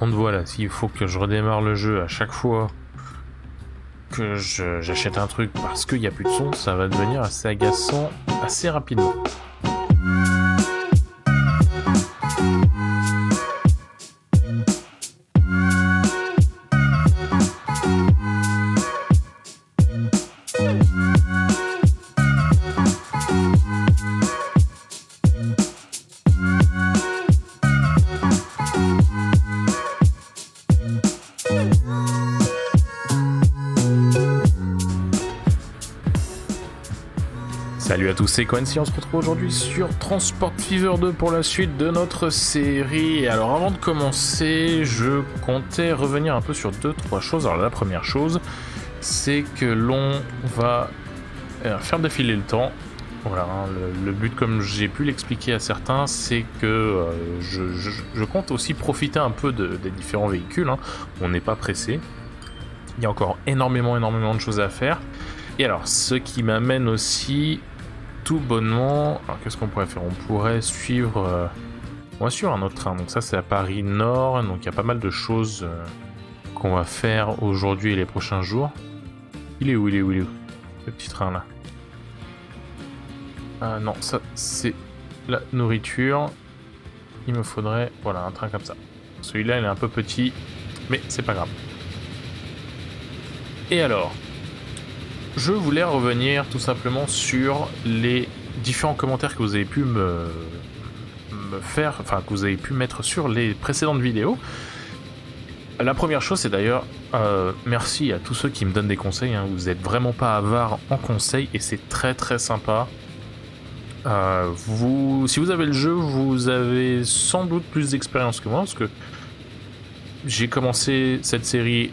contre, voilà, s'il faut que je redémarre le jeu à chaque fois que j'achète un truc parce qu'il n'y a plus de son, ça va devenir assez agaçant assez rapidement. C'est Quincy, on se retrouve aujourd'hui sur Transport Fever 2 pour la suite de notre série. Alors avant de commencer, je comptais revenir un peu sur deux trois choses. Alors la première chose, c'est que l'on va euh, faire défiler le temps. Voilà, hein, le, but comme j'ai pu l'expliquer à certains, c'est que euh, je, compte aussi profiter un peu des différents véhicules. Hein. On n'est pas pressé. Il y a encore énormément, énormément de choses à faire. Et alors, ce qui m'amène aussi tout bonnement. Alors qu'est-ce qu'on pourrait faire? On pourrait suivre. On va suivre un autre train. Donc ça c'est à Paris Nord. Donc il y a pas mal de choses euh, qu'on va faire aujourd'hui et les prochains jours. Il est où? Il est où? Il est où? Le petit train là. Ah non, ça c'est la nourriture. Il me faudrait, voilà, un train comme ça. Celui-là, il est un peu petit, mais c'est pas grave. Et alors, je voulais revenir tout simplement sur les différents commentaires que vous avez pu me, faire, enfin que vous avez pu mettre sur les précédentes vidéos. La première chose, c'est d'ailleurs euh, merci à tous ceux qui me donnent des conseils. Hein. Vous n'êtes vraiment pas avare en conseils et c'est très très sympa. Euh, si vous avez le jeu, vous avez sans doute plus d'expérience que moi parce que j'ai commencé cette série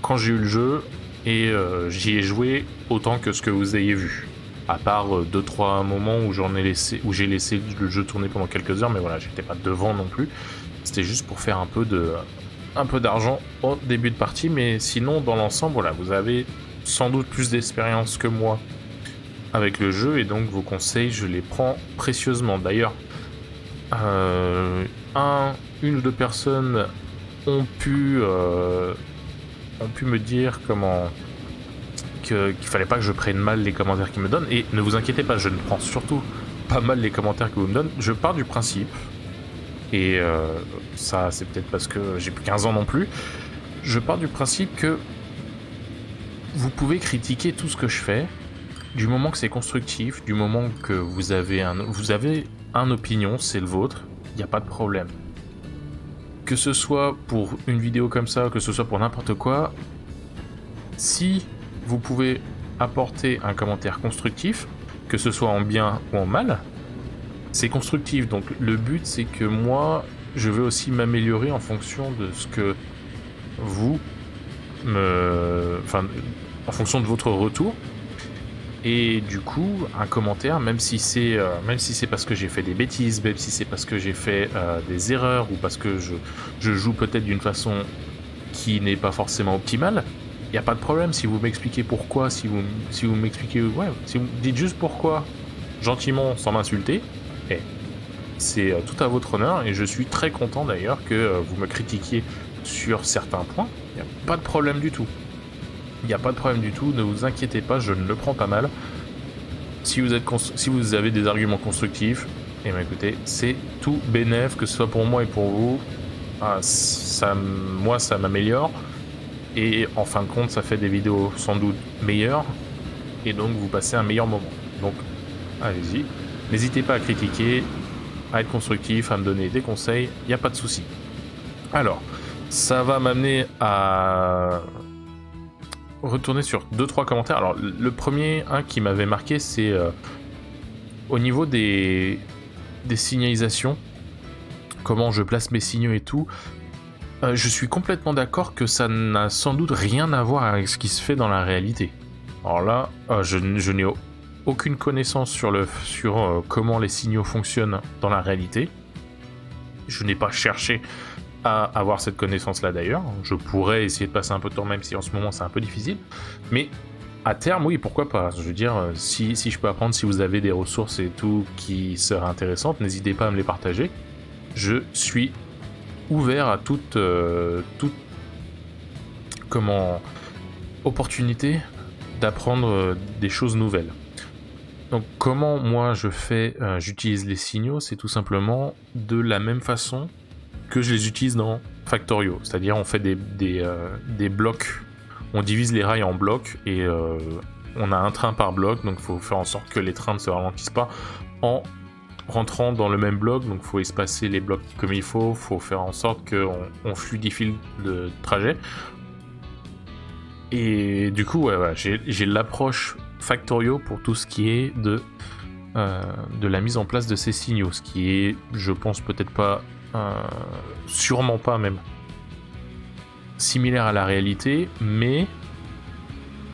quand j'ai eu le jeu et euh, j'y ai joué autant que ce que vous ayez vu. À part 2-3 euh, moments où j'ai laissé le jeu tourner pendant quelques heures, mais voilà, j'étais pas devant non plus. C'était juste pour faire un peu d'argent au début de partie, mais sinon dans l'ensemble, voilà, vous avez sans doute plus d'expérience que moi avec le jeu et donc vos conseils, je les prends précieusement. D'ailleurs, euh, un, une ou deux personnes ont pu ont pu me dire comment qu'il fallait pas que je prenne mal les commentaires qu'ils me donnent. Et ne vous inquiétez pas, je ne prends surtout pas mal les commentaires que vous me donnez. Je pars du principe, et euh, ça c'est peut-être parce que j'ai plus 15 ans non plus, je pars du principe que vous pouvez critiquer tout ce que je fais, du moment que c'est constructif, du moment que vous avez un, vous avez un opinion, c'est le vôtre, il n'y a pas de problème que ce soit pour une vidéo comme ça, que ce soit pour n'importe quoi, si vous pouvez apporter un commentaire constructif, que ce soit en bien ou en mal, c'est constructif. Donc le but c'est que moi, je veux aussi m'améliorer en fonction de ce que vous me... Enfin, en fonction de votre retour. Et du coup, un commentaire, même si c'est euh, si parce que j'ai fait des bêtises, même si c'est parce que j'ai fait euh, des erreurs ou parce que je, je joue peut-être d'une façon qui n'est pas forcément optimale, il n'y a pas de problème si vous m'expliquez pourquoi, si vous si vous m'expliquez ouais, si vous dites juste pourquoi gentiment sans m'insulter, eh, c'est euh, tout à votre honneur et je suis très content d'ailleurs que vous me critiquiez sur certains points. Il n'y a pas de problème du tout. Il n'y a pas de problème du tout, ne vous inquiétez pas, je ne le prends pas mal. Si vous, êtes si vous avez des arguments constructifs, et eh bien écoutez, c'est tout bénéf, que ce soit pour moi et pour vous. Ah, moi, ça m'améliore. Et en fin de compte, ça fait des vidéos sans doute meilleures. Et donc, vous passez un meilleur moment. Donc, allez-y. N'hésitez pas à critiquer, à être constructif, à me donner des conseils. Il n'y a pas de souci. Alors, ça va m'amener à retourner sur deux trois commentaires. Alors le premier, un qui m'avait marqué, c'est euh, au niveau des, signalisations, comment je place mes signaux et tout. Euh, je suis complètement d'accord que ça n'a sans doute rien à voir avec ce qui se fait dans la réalité. Alors là, euh, je, je n'ai aucune connaissance sur, le, sur comment les signaux fonctionnent dans la réalité. Je n'ai pas cherché à avoir cette connaissance-là d'ailleurs. Je pourrais essayer de passer un peu de temps, même si en ce moment c'est un peu difficile. Mais à terme, oui, pourquoi pas. Je veux dire, si, si je peux apprendre, si vous avez des ressources et tout qui seraient intéressantes, n'hésitez pas à me les partager. Je suis ouvert à toute, toute comment, opportunité d'apprendre des choses nouvelles. Donc comment moi je fais, j'utilise les signaux, c'est tout simplement de la même façon que je les utilise dans Factorio. C'est-à-dire on fait des, des, blocs, on divise les rails en blocs et on a un train par bloc, donc il faut faire en sorte que les trains ne se ralentissent pas en rentrant dans le même bloc, donc il faut espacer les blocs comme il faut, faut faire en sorte qu'on on fluidifie le trajet. Et du coup, j'ai l'approche Factorio pour tout ce qui est de, euh, de la mise en place de ces signaux, ce qui est, je pense, peut-être pas, euh, sûrement pas même, similaire à la réalité, mais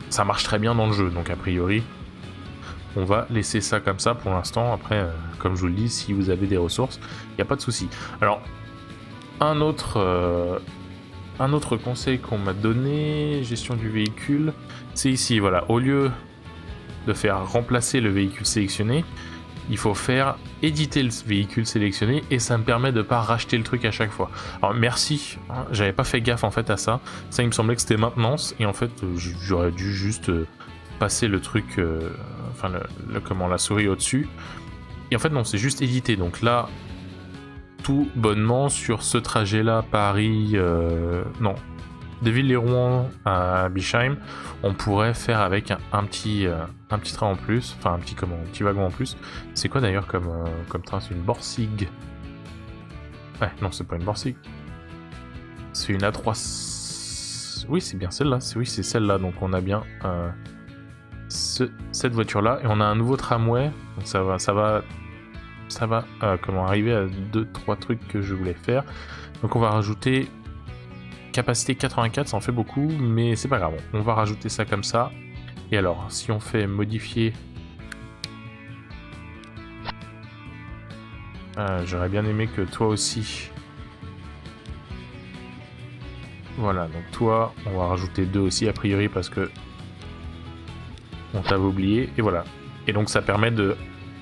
ça marche très bien dans le jeu, donc a priori, on va laisser ça comme ça pour l'instant. Après, euh, comme je vous le dis, si vous avez des ressources, il n'y a pas de souci. Alors, un autre, euh, un autre conseil qu'on m'a donné, gestion du véhicule, c'est ici, voilà, au lieu de faire remplacer le véhicule sélectionné, il faut faire éditer le véhicule sélectionné et ça me permet de pas racheter le truc à chaque fois. Alors merci, hein, j'avais pas fait gaffe en fait à ça. Ça il me semblait que c'était maintenance et en fait j'aurais dû juste euh, passer le truc, euh, enfin le, comment la souris au-dessus. Et en fait non, c'est juste éditer. Donc là, tout bonnement sur ce trajet-là, Paris, euh, non, de Ville-les-Rouen à Bischheim, on pourrait faire avec un, petit, euh, un petit train en plus, enfin un petit, un petit wagon en plus. C'est quoi d'ailleurs comme, euh, comme train? C'est une Borsig. Ouais, non, c'est pas une Borsig. C'est une A3. Oui, c'est bien celle-là. Oui, c'est celle-là. Donc on a bien euh, cette voiture-là et on a un nouveau tramway. Donc ça va, ça va, ça va. comment arriver à deux, trois trucs que je voulais faire. Donc on va rajouter Capacité 84, ça en fait beaucoup, mais c'est pas grave. On va rajouter ça comme ça. Et alors, si on fait modifier... Euh, j'aurais bien aimé que toi aussi... Voilà, donc toi, on va rajouter deux aussi, a priori, parce que... On t'avait oublié, et voilà. Et donc ça permet de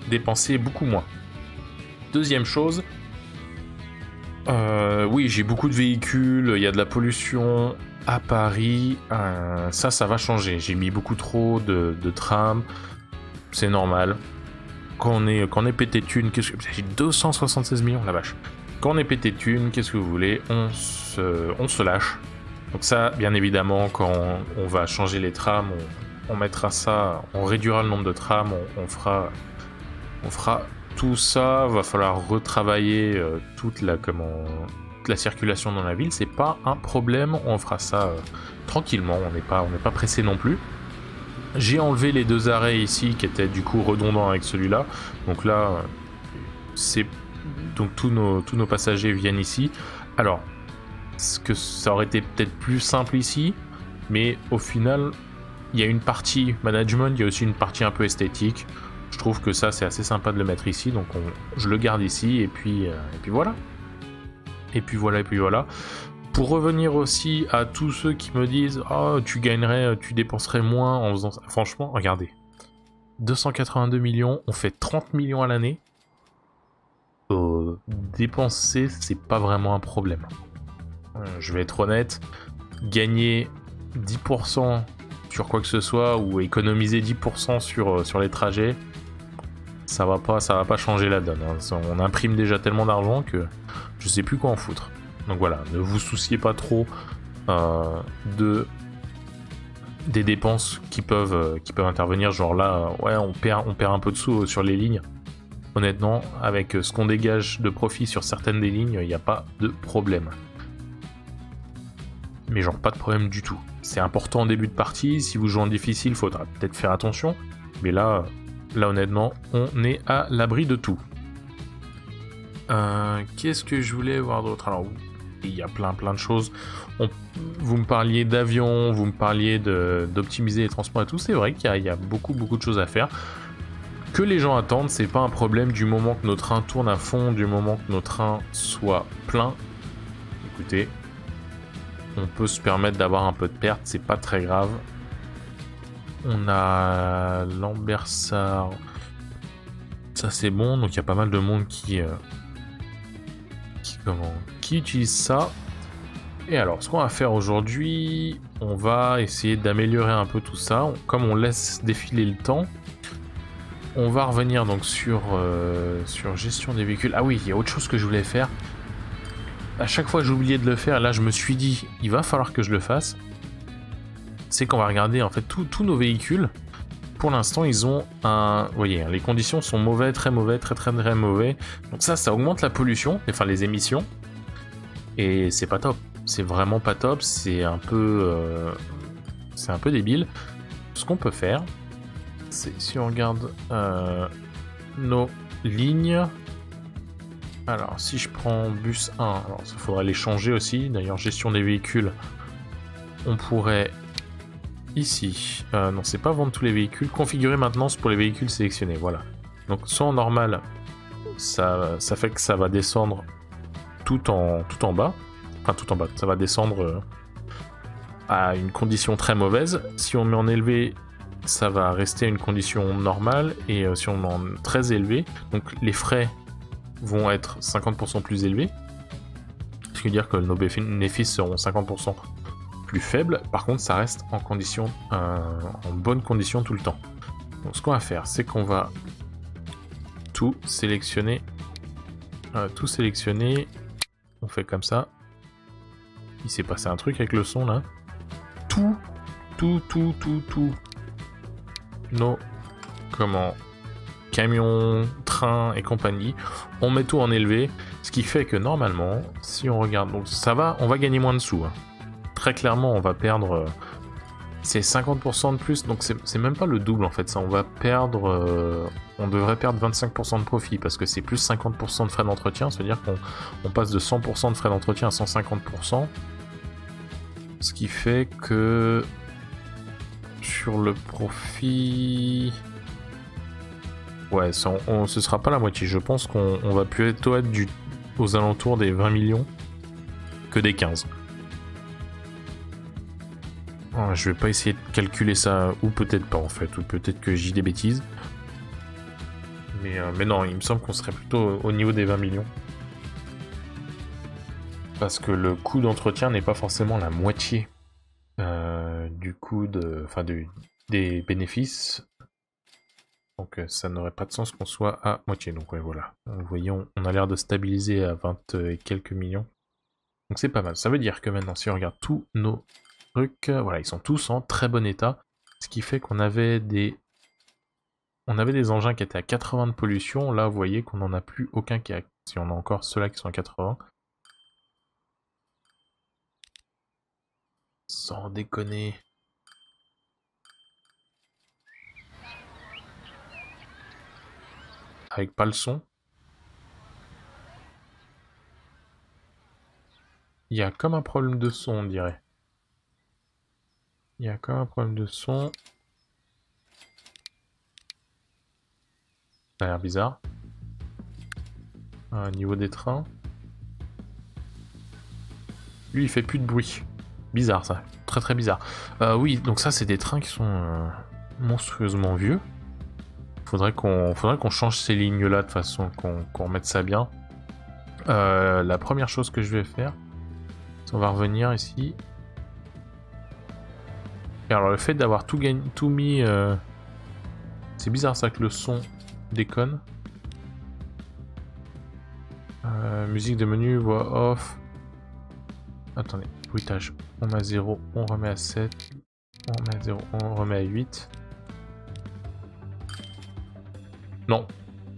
dépenser beaucoup moins. Deuxième chose, euh, oui, j'ai beaucoup de véhicules, il y a de la pollution à Paris. Euh, ça, ça va changer. J'ai mis beaucoup trop de, trams. C'est normal. Quand on est, quand est pété de thunes, qu'est-ce que. J'ai 276 millions, la vache. Quand on est pété de thunes, qu'est-ce que vous voulez? On se, on se lâche. Donc, ça, bien évidemment, quand on, va changer les trams, on, mettra ça, on réduira le nombre de trams, on, fera. On fera tout ça, va falloir retravailler euh, toute la comment la circulation dans la ville. C'est pas un problème, on fera ça euh, tranquillement. On n'est pas on n'est pas pressé non plus. J'ai enlevé les deux arrêts ici qui étaient du coup redondants avec celui-là. Donc là, c'est donc tous nos tous nos passagers viennent ici. Alors, ce que ça aurait été peut-être plus simple ici, mais au final, il y a une partie management, il y a aussi une partie un peu esthétique. Je trouve que ça c'est assez sympa de le mettre ici, donc je le garde ici et puis, euh, et puis voilà. Et puis voilà, et puis voilà. Pour revenir aussi à tous ceux qui me disent Oh, tu gagnerais, tu dépenserais moins en faisant ça. Franchement, regardez. 282 millions, on fait 30 millions à l'année. Euh, dépenser, c'est pas vraiment un problème. Euh, je vais être honnête, gagner 10% sur quoi que ce soit ou économiser 10% sur, sur les trajets, ça va pas, ça va pas changer la donne. Hein. On imprime déjà tellement d'argent que je sais plus quoi en foutre. Donc voilà, ne vous souciez pas trop euh, de des dépenses qui peuvent, euh, qui peuvent intervenir. Genre là, ouais, on perd, on perd un peu de sous sur les lignes. Honnêtement, avec ce qu'on dégage de profit sur certaines des lignes, il n'y a pas de problème. Mais genre pas de problème du tout. C'est important en début de partie. Si vous jouez en difficile, il faudra peut-être faire attention. Mais là, Là, honnêtement, on est à l'abri de tout. Euh, qu'est-ce que je voulais voir d'autre? Alors, il y a plein plein de choses. vous me parliez d'avion, vous me parliez d'optimiser les transports et tout. C'est vrai qu'il y, a beaucoup beaucoup de choses à faire. Que les gens attendent, c'est pas un problème du moment que nos trains tournent à fond, du moment que nos trains soient pleins. Écoutez, on peut se permettre d'avoir un peu de perte, c'est pas très grave. On a Lambersart. Ça c'est bon, donc il y a pas mal de monde qui, euh, comment, qui utilise ça. Et alors, ce qu'on va faire aujourd'hui, on va essayer d'améliorer un peu tout ça. Comme on laisse défiler le temps, on va revenir donc sur, euh, sur gestion des véhicules. Ah oui, il y a autre chose que je voulais faire. À chaque fois, oublié de le faire. Là, je me suis dit, il va falloir que je le fasse. C'est qu'on va regarder en fait tous nos véhicules. Pour l'instant, ils ont un... Voyez, hein, les conditions sont mauvais, très mauvais, très très très mauvais. Donc ça, ça augmente la pollution, enfin les émissions. Et c'est pas top c'est vraiment pas top, c'est un peu euh, c'est un peu débile. Ce qu'on peut faire, c'est si on regarde euh, nos lignes. Alors si je prends bus 1, alors ça faudrait les changer aussi. D'ailleurs gestion des véhicules, on pourrait ici, euh, non c'est pas vendre tous les véhicules, configurer maintenance pour les véhicules sélectionnés, voilà. Donc soit en normal, ça, ça fait que ça va descendre tout en, tout en bas tout en bas. Ça va descendre euh, à une condition très mauvaise. Si on met en élevé, ça va rester à une condition normale. Et euh, si on met en très élevé, donc les frais vont être 50% plus élevés. Ce qui veut dire que nos bénéfices seront 50% plus faibles. Par contre, ça reste en condition, euh, en bonne condition tout le temps. Donc, ce qu'on va faire, c'est qu'on va tout sélectionner, tout sélectionner. On fait comme ça. Il s'est passé un truc avec le son là. Tout, tout, tout, tout, tout. Nos, comment, camions, trains et compagnie, on met tout en élevé. Ce qui fait que normalement, si on regarde, donc ça va, on va gagner moins de sous. Hein. Très clairement, on va perdre. Euh, c'est 50% de plus, donc c'est même pas le double en fait. Ça, on va perdre. Euh, on devrait perdre 25% de profit parce que c'est plus 50% de frais d'entretien. C'est-à-dire qu'on passe de 100% de frais d'entretien à 150%. Ce qui fait que sur le profit... Ouais, ça, on, ce sera pas la moitié. Je pense qu'on va plutôt être du, aux alentours des 20 millions que des 15. Je vais pas essayer de calculer ça, ou peut-être pas en fait, ou peut-être que j'ai des bêtises. Mais, euh, mais non, il me semble qu'on serait plutôt au niveau des 20 millions parce que le coût d'entretien n'est pas forcément la moitié euh, du coût de, enfin des bénéfices. Donc euh, ça n'aurait pas de sens qu'on soit à moitié. Donc voilà. Voyez, on, a l'air de stabiliser à 20 et quelques millions. Donc c'est pas mal. Ça veut dire que maintenant, si on regarde tous nos euh, voilà, ils sont tous en très bon état. Ce qui fait qu'on avait des... On avait des engins qui étaient à 80 de pollution. Là, vous voyez qu'on n'en a plus aucun qui a... Si on a encore ceux-là qui sont à 80. Sans déconner. Avec pas le son. Il y a comme un problème de son, on dirait. Il y a comme un problème de son. Ça a l'air bizarre. Au niveau des trains. Lui, il fait plus de bruit. Bizarre ça, très très bizarre. Euh, oui, donc ça c'est des trains qui sont euh, monstrueusement vieux. Faudrait qu'on faudrait qu'on change ces lignes là de façon qu'on remette ça bien. Euh, la première chose que je vais faire, on va revenir ici. Et alors le fait d'avoir tout, tout mis... c'est bizarre ça que le son déconne. musique de menu, voix off. Attendez, bruitage. On met à 0, on remet à 7. On met à 0, on remet à 8. Non.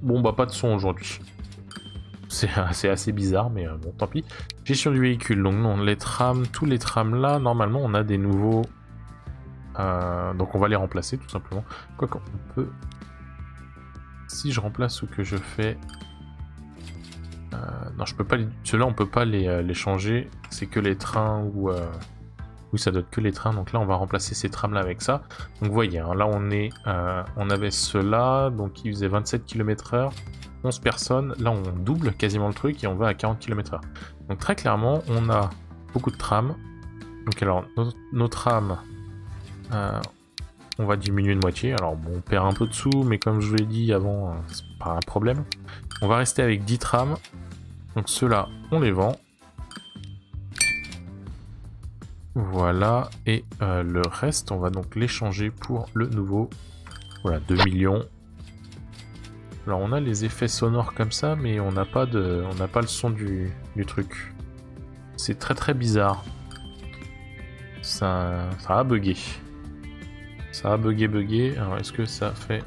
Bon bah pas de son aujourd'hui. C'est assez bizarre, mais euh, bon, tant pis. Gestion du véhicule, donc non, les trams, tous les trams là, normalement on a des nouveaux... Euh, donc on va les remplacer tout simplement. Quoi qu'on peut... Si je remplace ou que je fais euh, non, je peux pas. Ceux-là, on peut pas les, euh, changer. C'est que les trains ou. Euh, oui, ça doit être que les trains. Donc là, on va remplacer ces trams-là avec ça. Donc, vous voyez, hein, là, on est, on avait ceux-là, donc qui faisait 27 km/h, 11 personnes. Là, on double quasiment le truc et on va à 40 km/h. Donc très clairement, on a beaucoup de trams. Donc alors, nos, trams, on va diminuer de moitié. Alors bon, on perd un peu de sous, mais comme je vous l'ai dit avant, c'est pas un problème. On va rester avec 10 trams. Donc ceux-là, on les vend. Voilà, et euh, le reste, on va donc l'échanger pour le nouveau. Voilà, 2 millions. Alors on a les effets sonores comme ça, mais on n'a pas le son du, du truc. C'est très très bizarre. Ça, ça a bugué. Ça a bugué bugué. Alors est-ce que ça fait...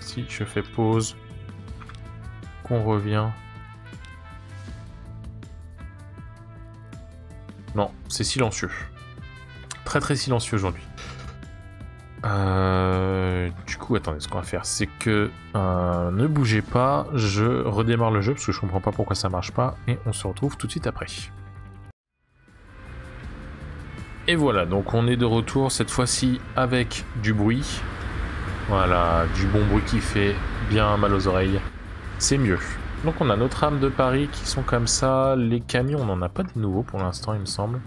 Si je fais pause, qu'on revient... Non, c'est silencieux. Très très silencieux aujourd'hui. Euh, du coup, attendez, ce qu'on va faire, c'est que euh, ne bougez pas, je redémarre le jeu parce que je comprends pas pourquoi ça marche pas et on se retrouve tout de suite après. Et voilà, donc on est de retour cette fois-ci avec du bruit. Voilà, du bon bruit qui fait bien mal aux oreilles. C'est mieux. Donc on a notre âme de Paris qui sont comme ça. Les camions, on n'en a pas de nouveaux pour l'instant, il me semble.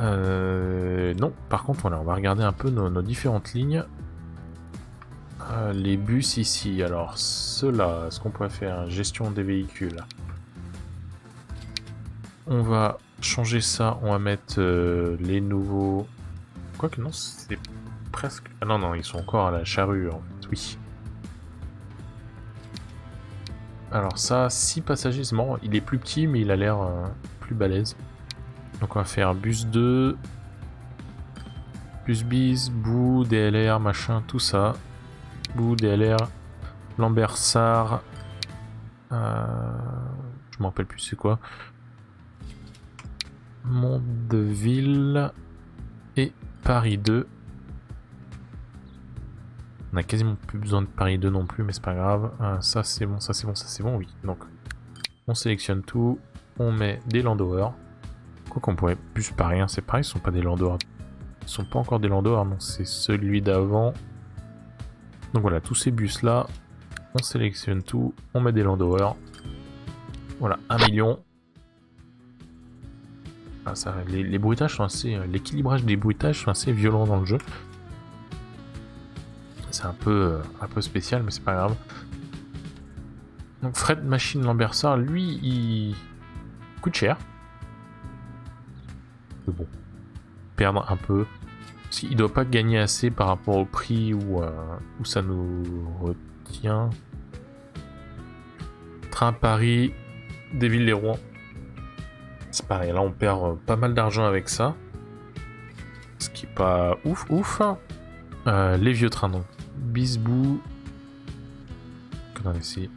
Euh, non, par contre, on va regarder un peu nos, différentes lignes. Euh, les bus ici, alors ceux-là, est-ce qu'on pourrait faire gestion des véhicules On va changer ça, on va mettre euh, les nouveaux... Quoique non, c'est presque... Ah non, non, ils sont encore à la charrue, en fait, oui. Alors ça, 6 passagers, il est plus petit, mais il a l'air plus balèze. Donc on va faire bus 2, bus bis, bout, DLR, machin, tout ça. Bout, DLR, Lambersart, euh, je m'en rappelle plus c'est quoi. Mondeville et Paris 2. On a quasiment plus besoin de Paris 2 non plus, mais c'est pas grave. Euh, ça c'est bon, ça c'est bon, ça c'est bon, oui. Donc on sélectionne tout, on met des Landauer qu'on pourrait plus pas rien, c'est pareil, ce sont pas des Landor. Ils sont pas encore des Landor, non, c'est celui d'avant. Donc voilà, tous ces bus là, on sélectionne tout, on met des Landauer. Voilà, 1 million. Ah, les, sont assez. Euh, l'équilibrage des bruitages sont assez violents dans le jeu. C'est un peu, euh, un peu spécial, mais c'est pas grave. Donc Fred Machine Lambersart, lui, il coûte cher bon, perdre un peu. Il doit pas gagner assez par rapport au prix où, euh, où ça nous retient. Train Paris, des villes les Rouen. C'est pareil, là on perd euh, pas mal d'argent avec ça. Ce qui est pas ouf ouf. Euh, les vieux trains donc. Bisbou. ici.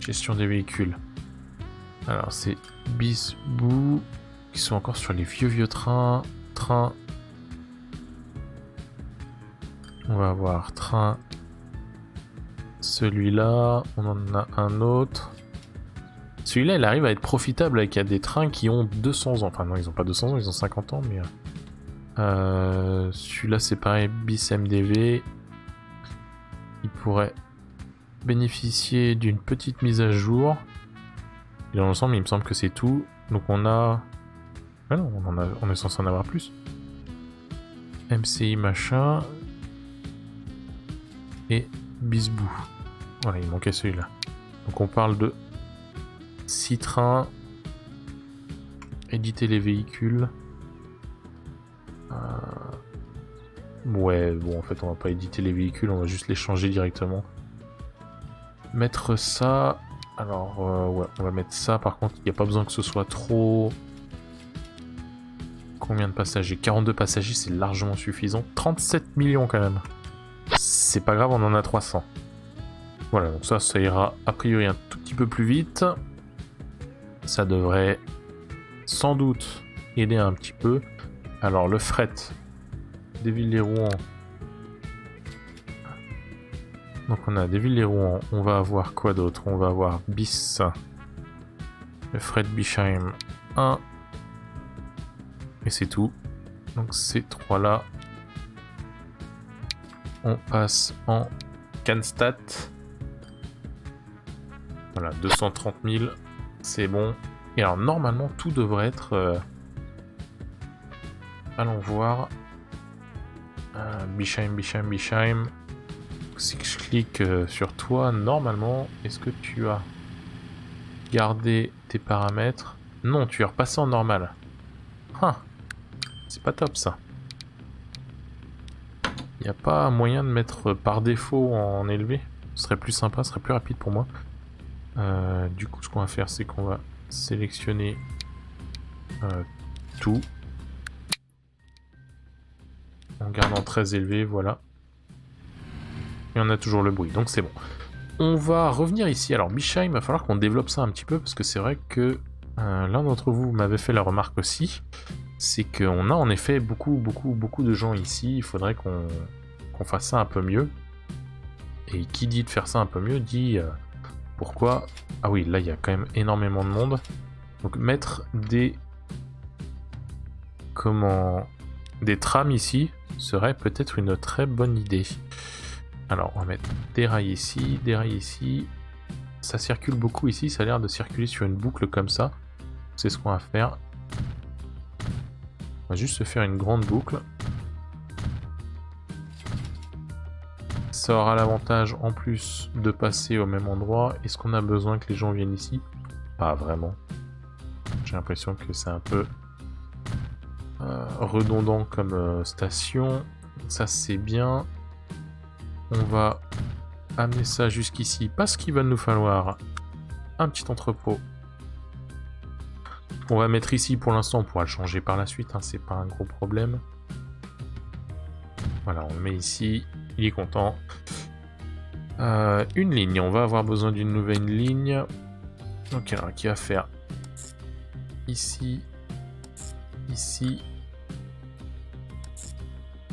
Gestion des véhicules. Alors c'est Bisbou qui sont encore sur les vieux vieux trains. Train. On va avoir train. Celui-là, on en a un autre. Celui-là, il arrive à être profitable avec des trains qui ont 200 ans. Enfin non, ils ont pas 200 ans, ils ont 50 ans, mais... Euh, Celui-là, c'est pareil, bis MDV. Il pourrait bénéficier d'une petite mise à jour. Dans l'ensemble, il me semble que c'est tout. Donc on a ah non, on, est censé en avoir plus. MCI machin. Et Bisbou. Voilà, il manquait celui-là. Donc on parle de 6 trains. Éditer les véhicules. Euh, ouais, bon en fait on va pas éditer les véhicules, on va juste les changer directement. Mettre ça... Alors euh, ouais, on va mettre ça par contre, il n'y a pas besoin que ce soit trop Combien de passagers? 42 passagers, c'est largement suffisant. 37 millions quand même. C'est pas grave, on en a 300. Voilà, donc ça, ça ira a priori un tout petit peu plus vite. Ça devrait sans doute aider un petit peu. Alors le fret des Villes-les-Rouen. Donc on a des Villes-les-Rouen, on va avoir quoi d'autre? On va avoir Bis, le fret Bischheim 1, et c'est tout. Donc ces trois-là, on passe en Canstat. Voilà, 230 000, c'est bon. Et alors normalement tout devrait être... Euh, allons voir. Euh, Bichheim, Bichheim, Bichheim. Si je clique euh, sur toi, normalement, est-ce que tu as... garder tes paramètres? Non, tu es repassé en normal. Ah, c'est pas top ça. Il n'y a pas moyen de mettre par défaut en élevé? Ce serait plus sympa, ce serait plus rapide pour moi. Euh, du coup, ce qu'on va faire, c'est qu'on va sélectionner euh, tout. En gardant très élevé, voilà. Et on a toujours le bruit, donc c'est bon. On va revenir ici. Alors, Bisha, il va falloir qu'on développe ça un petit peu, parce que c'est vrai que euh, l'un d'entre vous m'avait fait la remarque aussi, c'est qu'on a en effet beaucoup, beaucoup, beaucoup de gens ici. Il faudrait qu'on fasse ça un peu mieux. Et qui dit de faire ça un peu mieux, dit pourquoi... Ah oui, là, il y a quand même énormément de monde. Donc, mettre des... Comment... Des trams ici serait peut-être une très bonne idée. Alors, on va mettre des rails ici, des rails ici. Ça circule beaucoup ici, ça a l'air de circuler sur une boucle comme ça. C'est ce qu'on va faire. On va juste se faire une grande boucle. Ça aura l'avantage en plus de passer au même endroit. Est-ce qu'on a besoin que les gens viennent ici? Pas vraiment. J'ai l'impression que c'est un peu euh, redondant comme euh, station. Ça c'est bien. On va amener ça jusqu'ici parce qu'il va nous falloir un petit entrepôt. On va mettre ici pour l'instant, on pourra le changer par la suite, hein, c'est pas un gros problème. Voilà, on le met ici, il est content. Euh, une ligne, on va avoir besoin d'une nouvelle ligne. Donc alors, qui va faire ici, ici.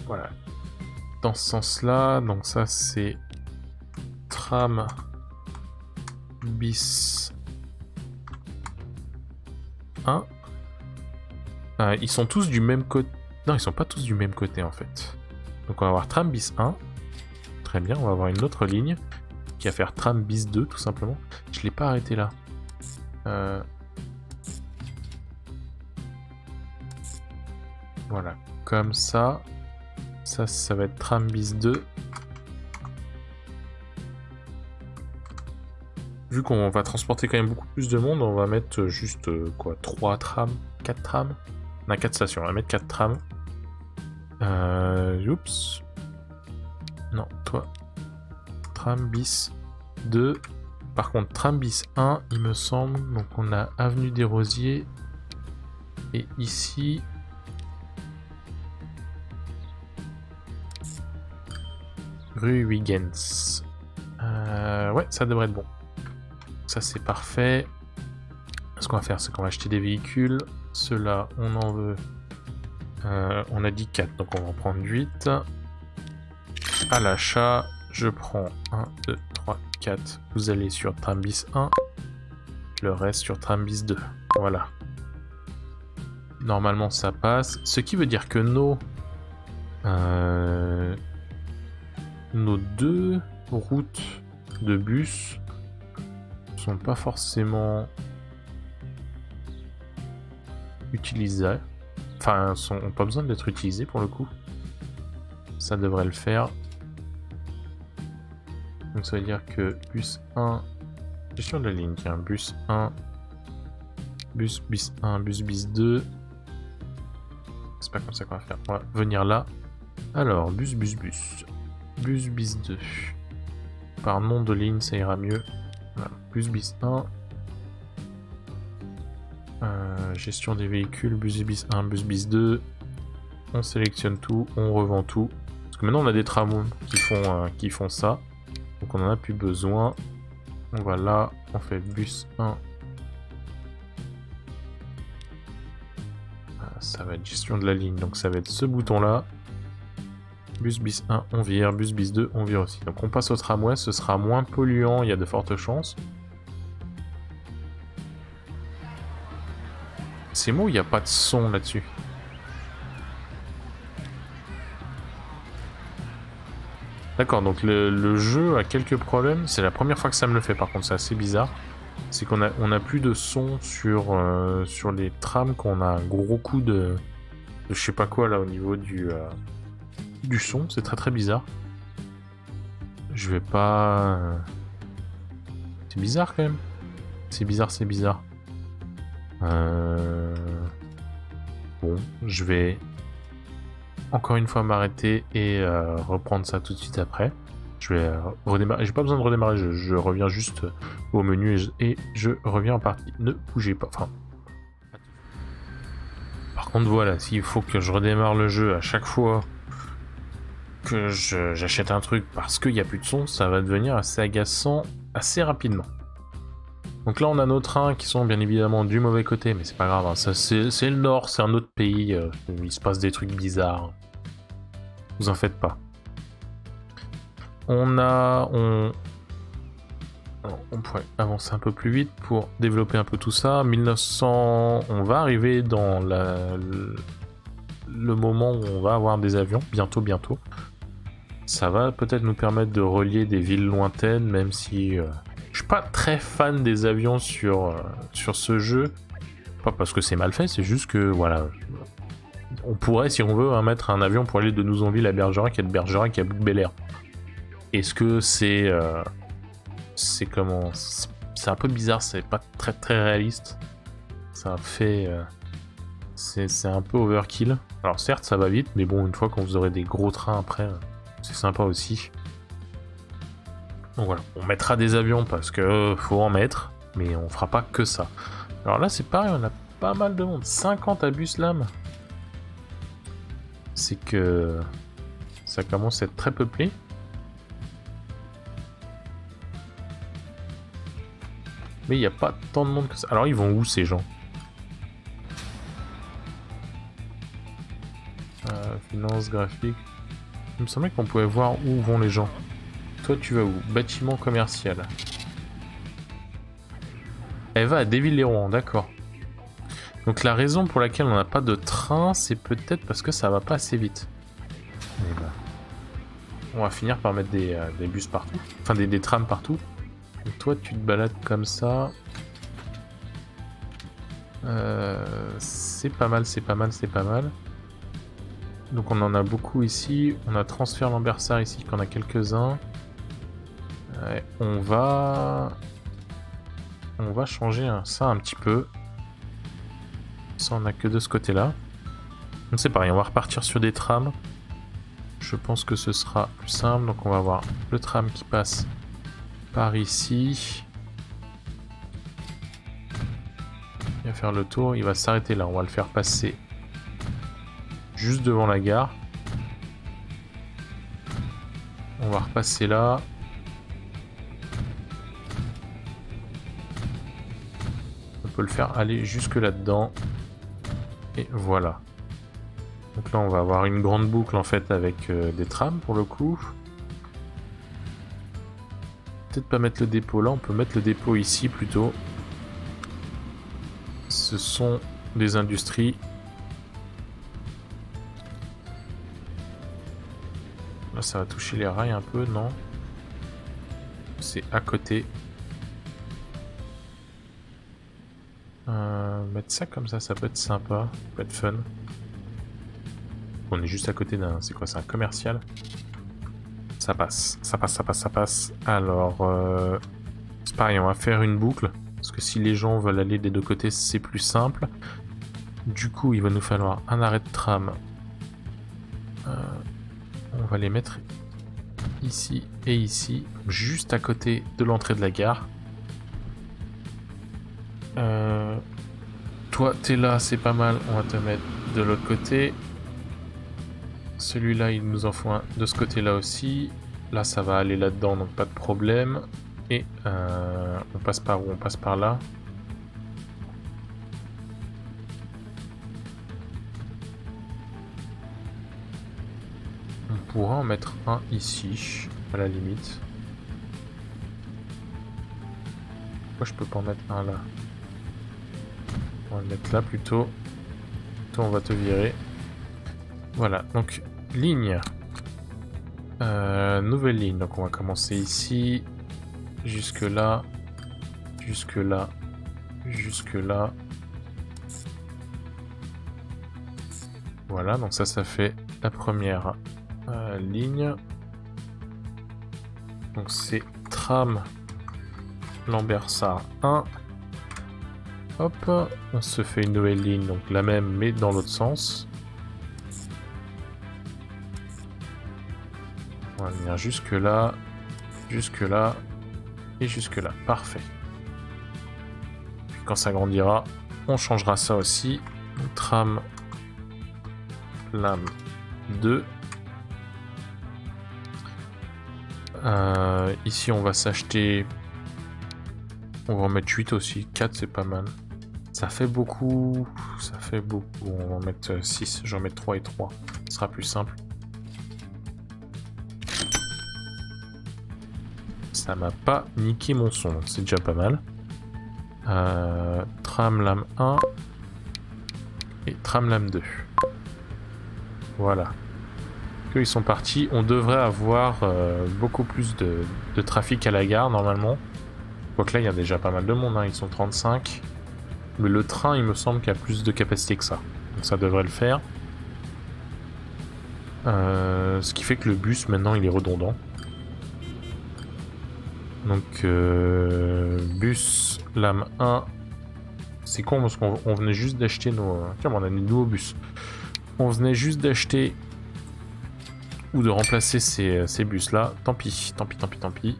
Voilà, dans ce sens-là. Donc ça, c'est tram bis 1. Euh, ils sont tous du même côté. Non, ils sont pas tous du même côté en fait. Donc on va avoir tram bis 1. Bien, on va avoir une autre ligne qui va faire tram bis 2 tout simplement. Je l'ai pas arrêté là. Euh, voilà, comme ça. Ça, ça va être tram bis 2. Vu qu'on va transporter quand même beaucoup plus de monde, on va mettre juste euh, quoi 3 trams 4 trams? On a 4 stations, on va mettre 4 trams. Euh, oups. Non, toi. Tram bis 2. Par contre, tram bis 1, il me semble. Donc on a avenue des Rosiers. Et ici, Rue Wiggins. Euh, ouais, ça devrait être bon. Ça, c'est parfait. Ce qu'on va faire, c'est qu'on va acheter des véhicules. Ceux-là, on en veut... Euh, on a dit 4, donc on va en prendre 8. À l'achat, je prends 1, 2, 3, 4. Vous allez sur Trambis 1. Le reste sur Trambis 2. Voilà. Normalement, ça passe. Ce qui veut dire que nos... Euh, nos deux routes de bus sont pas forcément utilisées. Enfin, sont, pas besoin d'être utilisées pour le coup. Ça devrait le faire. Donc ça veut dire que bus 1, gestion de la ligne, tiens, bus 1, bus bis 1, bus bis 2. C'est pas comme ça qu'on va faire. On va venir là. Alors, bus, bus, bus. Bus bis 2. Par nom de ligne, ça ira mieux. Bus bis 1. Euh, gestion des véhicules, bus bis 1, bus bis 2. On sélectionne tout, on revend tout. Parce que maintenant on a des tramways qui font, euh, qui font ça. Donc on en a plus besoin. On va là, on fait bus 1. Euh, ça va être gestion de la ligne, donc ça va être ce bouton là. Bus bis 1, on vire. Bus bis 2, on vire aussi. Donc on passe au tramway, ce sera moins polluant, il y a de fortes chances. C'est moi il n'y a pas de son là-dessus D'accord, donc le, jeu a quelques problèmes. C'est la première fois que ça me le fait par contre, c'est assez bizarre. C'est qu'on a, on a plus de son sur, euh, sur les trams, qu'on a un gros coup de, de je sais pas quoi là au niveau du... Euh, du son, c'est très très bizarre. Je vais pas... C'est bizarre quand même. C'est bizarre, c'est bizarre. Euh... Bon, je vais encore une fois m'arrêter et euh, reprendre ça tout de suite après. Je vais euh, redémarrer. J'ai pas besoin de redémarrer, je, reviens juste au menu et je, reviens en partie. Ne bougez pas. Enfin. Par contre, voilà, s'il faut que je redémarre le jeu à chaque fois que j'achète un truc parce qu'il n'y a plus de son, ça va devenir assez agaçant assez rapidement. Donc là, on a nos trains qui sont bien évidemment du mauvais côté, mais c'est pas grave. Hein. C'est le nord, c'est un autre pays. Euh, il se passe des trucs bizarres. Vous en faites pas. On a... On, on pourrait avancer un peu plus vite pour développer un peu tout ça. 1900... On va arriver dans la, le moment où on va avoir des avions. Bientôt, bientôt. Ça va peut-être nous permettre de relier des villes lointaines, même si... Euh, je suis pas très fan des avions sur, euh, sur ce jeu. Pas parce que c'est mal fait, c'est juste que, voilà. On pourrait, si on veut, hein, mettre un avion pour aller de Nouzonville à Bergerac et de Bergerac à Bel Air. Est-ce que c'est. Euh, c'est comment. C'est un peu bizarre, c'est pas très très réaliste. Ça fait. Euh, c'est un peu overkill. Alors certes, ça va vite, mais bon, une fois qu'on vous aurez des gros trains après, c'est sympa aussi. Donc voilà, on mettra des avions parce que faut en mettre, mais on fera pas que ça. Alors là, c'est pareil, on a pas mal de monde. 50 à Buslam. C'est que ça commence à être très peuplé. Mais il n'y a pas tant de monde que ça. Alors ils vont où ces gens? Euh, Finance, graphique. Il me semblait qu'on pouvait voir où vont les gens. Toi, tu vas où? Bâtiment commercial. Elle va à Déville-les-Rouen, d'accord. Donc la raison pour laquelle on n'a pas de train, c'est peut-être parce que ça va pas assez vite. Eh ben, on va finir par mettre des, euh, bus partout. Enfin, des, trams partout. Et toi, tu te balades comme ça. Euh, c'est pas mal, c'est pas mal, c'est pas mal. Donc on en a beaucoup ici. On a transfert Lambersart ici, qu'on a quelques-uns on va... Changer ça un petit peu. Ça, on n'a que de ce côté-là. C'est pareil, on va repartir sur des trams. Je pense que ce sera plus simple. Donc on va avoir le tram qui passe par ici. Il va faire le tour. Il va s'arrêter là. On va le faire passer juste devant la gare. On va repasser là. Peut le faire aller jusque là-dedans. Et voilà. Donc là, on va avoir une grande boucle en fait avec euh, des trams pour le coup. Peut-être pas mettre le dépôt là, on peut mettre le dépôt ici plutôt. Ce sont des industries. Là, ça va toucher les rails un peu, non? C'est à côté. Euh, mettre ça comme ça, ça peut être sympa, ça peut être fun. On est juste à côté d'un... C'est quoi, c'est un commercial Ça passe, ça passe, ça passe, ça passe. Alors, euh, c'est pareil, on va faire une boucle. Parce que si les gens veulent aller des deux côtés, c'est plus simple. Du coup, il va nous falloir un arrêt de tram. Euh, on va les mettre ici et ici, juste à côté de l'entrée de la gare. Euh, toi, t'es là, c'est pas mal. On va te mettre de l'autre côté. Celui-là, il nous en faut un de ce côté-là aussi. Là, ça va aller là-dedans, donc pas de problème. Et euh, on passe par où? On passe par là. On pourra en mettre un ici, à la limite. Pourquoi je peux pas en mettre un là? On va mettre là plutôt. On va te virer. Voilà, donc ligne. Euh, nouvelle ligne, donc on va commencer ici. Jusque là. Jusque là. Jusque là. Voilà, donc ça, ça fait la première euh, ligne. Donc c'est tram Lambersart 1. Hop, on se fait une nouvelle ligne, donc la même mais dans l'autre sens. On va venir jusque là, jusque là et jusque là. Parfait. quand ça grandira, on changera ça aussi. tram lame 2. Euh, ici, on va s'acheter... On va en mettre 8 aussi. 4, c'est pas mal. Ça fait beaucoup. Ça fait beaucoup. On va en mettre 6. J'en mets 3 et 3. Ce sera plus simple. Ça m'a pas niqué mon son. C'est déjà pas mal. Euh, tram lame 1. Et tram lame 2. Voilà. Que ils sont partis. On devrait avoir euh, beaucoup plus de, trafic à la gare normalement. Quoique là, il y a déjà pas mal de monde. Hein. Ils sont 35. Mais le train, il me semble qu'il a plus de capacité que ça. Donc ça devrait le faire. Euh, ce qui fait que le bus, maintenant, il est redondant. Donc, euh, bus, lame 1. C'est con parce qu'on venait juste d'acheter nos... Tiens, on a des nouveaux bus. On venait juste d'acheter ou de remplacer ces, ces bus là. Tant pis, tant pis, tant pis, tant pis.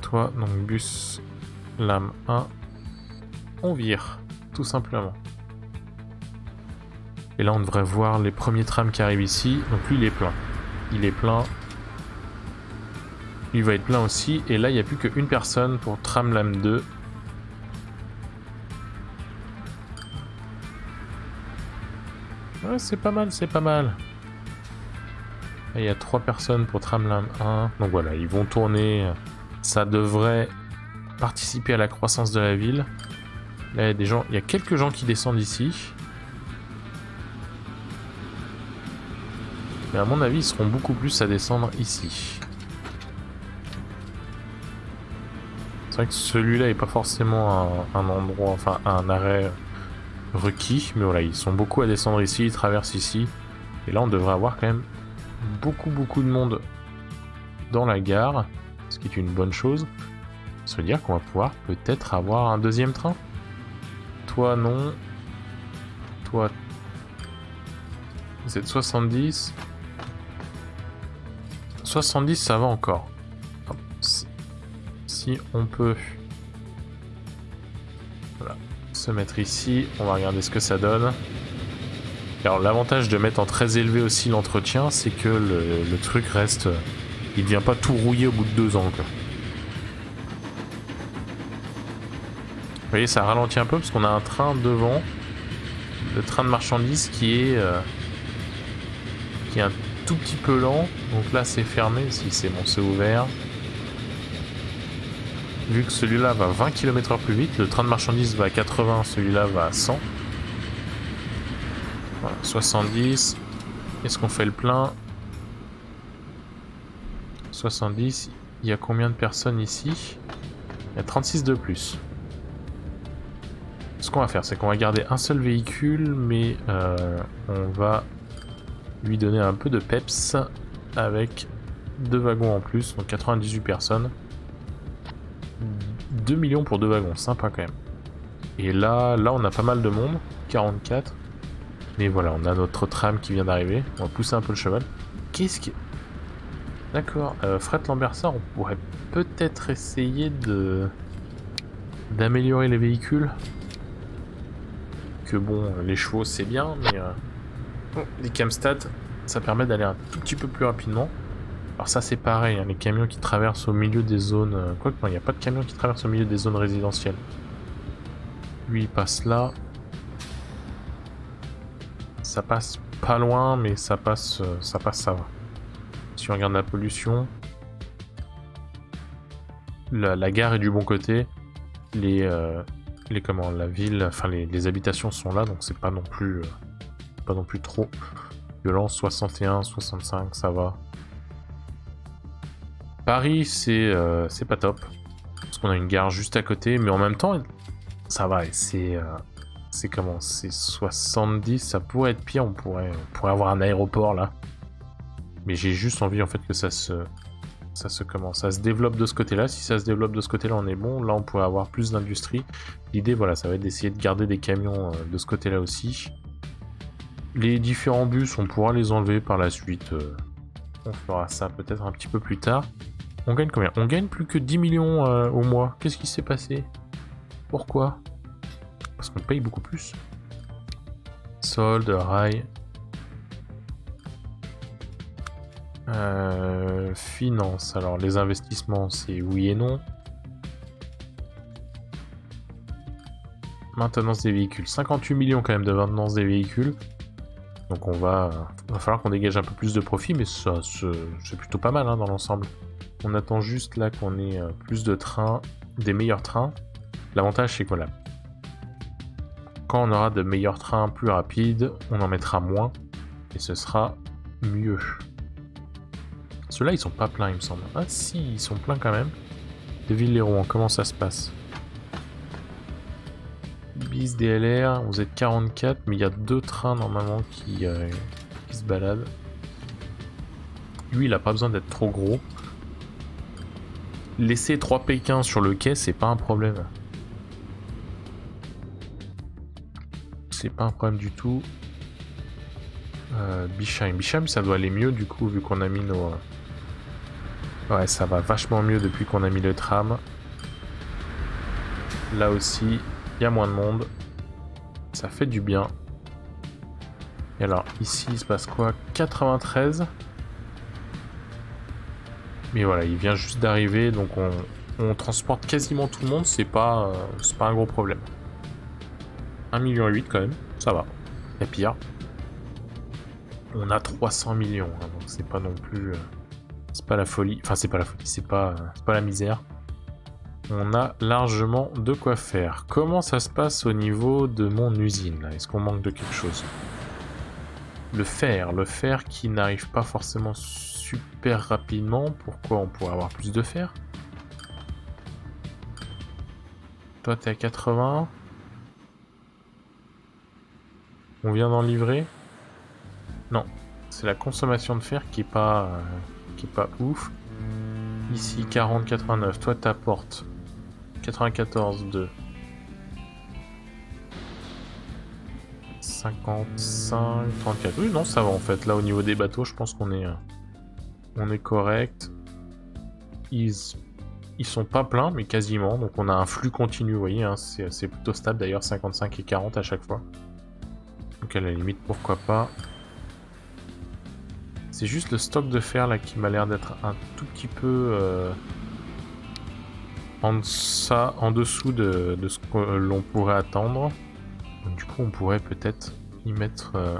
Toi, donc bus lame 1. On vire, tout simplement. Et là, on devrait voir les premiers trams qui arrivent ici. Donc lui, il est plein. Il est plein. Il va être plein aussi. Et là, il n'y a plus qu'une personne pour tram lame 2. Ouais, c'est pas mal, c'est pas mal. il y a trois personnes pour Tramlam 1. Donc voilà, ils vont tourner. Ça devrait participer à la croissance de la ville. Il y a quelques gens qui descendent ici. Mais à mon avis, ils seront beaucoup plus à descendre ici. C'est vrai que celui-là est pas forcément un endroit, enfin un arrêt requis. Mais voilà, ils sont beaucoup à descendre ici, ils traversent ici. Et là, on devrait avoir quand même beaucoup, beaucoup de monde dans la gare. Ce qui est une bonne chose. Ça veut dire qu'on va pouvoir peut-être avoir un deuxième train. Toi, non. Toi, vous êtes 70. 70, ça va encore. Si on peut se mettre ici. On va regarder ce que ça donne. Alors l'avantage de mettre en très élevé aussi l'entretien, c'est que le, truc reste... Il vient pas tout rouiller au bout de deux ans. Voyez, ça ralentit un peu parce qu'on a un train devant. Le train de marchandises qui est... Euh, qui est un tout petit peu lent. Donc là c'est fermé, si c'est bon, c'est ouvert. Vu que celui-là va 20 km/h plus vite, le train de marchandises va à 80, celui-là va à 100. Voilà, 70. Est-ce qu'on fait le plein? 70. Il y a combien de personnes ici? Il y a 36 de plus. Ce qu'on va faire, c'est qu'on va garder un seul véhicule, mais euh, on va lui donner un peu de peps avec deux wagons en plus, donc 98 personnes. 2 millions pour deux wagons, sympa quand même. Et là, là on a pas mal de monde, 44. Mais voilà, on a notre tram qui vient d'arriver. On va pousser un peu le cheval. Qu'est-ce qui... D'accord, euh, Fred on pourrait peut-être essayer de... d'améliorer les véhicules. Bon, les chevaux c'est bien, mais... Euh... les camstats, ça permet d'aller un tout petit peu plus rapidement. Alors ça c'est pareil, hein, les camions qui traversent au milieu des zones... Euh, quoi que non, il n'y a pas de camions qui traversent au milieu des zones résidentielles. Lui il passe là. Ça passe pas loin, mais ça passe, euh, ça passe, ça va. Si on regarde la pollution, la, gare est du bon côté. Les, les comment, la ville, enfin les, habitations sont là, donc c'est pas non plus, pas non plus trop violent. 61, 65, ça va. Paris, euh, c'est pas top. Parce qu'on a une gare juste à côté, mais en même temps, ça va. C'est euh, c'est comment C'est 70, ça pourrait être pire. On pourrait, pourrait avoir un aéroport là. Mais j'ai juste envie en fait que ça se ça se commence. Ça se développe de ce côté-là. Si ça se développe de ce côté-là, on est bon. Là, on pourrait avoir plus d'industrie. L'idée, voilà, ça va être d'essayer de garder des camions euh, de ce côté-là aussi. Les différents bus, on pourra les enlever par la suite. Euh, on fera ça peut-être un petit peu plus tard. On gagne combien? On gagne plus que 10 millions euh, au mois. Qu'est-ce qui s'est passé? Pourquoi? Parce qu'on paye beaucoup plus. Solde, rail. Euh, finance. Alors les investissements, c'est oui et non. Maintenance des véhicules. 58 millions quand même de maintenance des véhicules. Donc on va, va falloir qu'on dégage un peu plus de profit, mais ça c'est plutôt pas mal hein, dans l'ensemble. On attend juste là qu'on ait euh, plus de trains, des meilleurs trains. L'avantage c'est que voilà, quand on aura de meilleurs trains plus rapides, on en mettra moins et ce sera mieux. Ceux-là ils sont pas pleins il me semble. Ah si, ils sont pleins quand même. De Villeroy, comment ça se passe? Bis DLR, vous êtes 44, mais il y a deux trains normalement qui, euh, qui se baladent. Lui, il a pas besoin d'être trop gros. Laisser 3 Pékins sur le quai, c'est pas un problème. C'est pas un problème du tout. Euh, Bichheim. Bichheim, ça doit aller mieux du coup, vu qu'on a mis nos... Ouais, ça va vachement mieux depuis qu'on a mis le tram. Là aussi, il y a moins de monde. Ça fait du bien. Et alors, ici, il se passe quoi? 93 Mais voilà, il vient juste d'arriver, donc on, transporte quasiment tout le monde, c'est pas, euh, pas un gros problème. 1,8 million quand même, ça va. Il y pire. On a 300 millions, hein, donc c'est pas non plus... Euh, c'est pas la folie. Enfin, c'est pas la folie, c'est pas, euh, pas la misère on a largement de quoi faire. Comment ça se passe au niveau de mon usine Est-ce qu'on manque de quelque chose? Le fer, le fer qui n'arrive pas forcément super rapidement. Pourquoi on pourrait avoir plus de fer? Toi t'es à 80. On vient d'en livrer? Non, c'est la consommation de fer qui est pas, euh, pas ouf. Ici 40, 89. Toi t'apportes 94, 2. 55, 34. Oui, non, ça va en fait. Là, au niveau des bateaux, je pense qu'on est, euh, on est correct. Ils, ils sont pas pleins, mais quasiment. Donc, on a un flux continu, vous voyez. Hein. C'est plutôt stable d'ailleurs, 55 et 40 à chaque fois. Donc, à la limite, pourquoi pas. C'est juste le stock de fer là qui m'a l'air d'être un tout petit peu. Euh, en, en dessous de, ce que l'on pourrait attendre. du coup, on pourrait peut-être y mettre euh,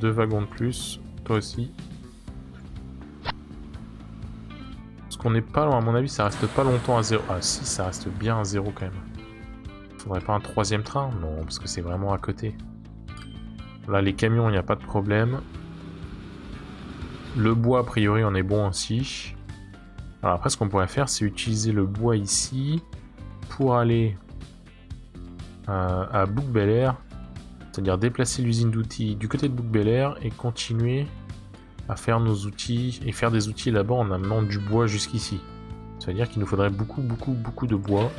deux wagons de plus. Toi aussi. Parce qu'on n'est pas loin, à mon avis, ça reste pas longtemps à zéro. Ah si, ça reste bien à zéro quand même. Faudrait pas un troisième train? Non, parce que c'est vraiment à côté. Là, les camions, il n'y a pas de problème. Le bois, a priori, on est bon aussi. Alors après, ce qu'on pourrait faire, c'est utiliser le bois ici pour aller euh, à Bouc Bel c'est-à-dire déplacer l'usine d'outils du côté de Bouc Bel et continuer à faire nos outils et faire des outils là-bas en amenant du bois jusqu'ici. C'est-à-dire qu'il nous faudrait beaucoup, beaucoup, beaucoup de bois.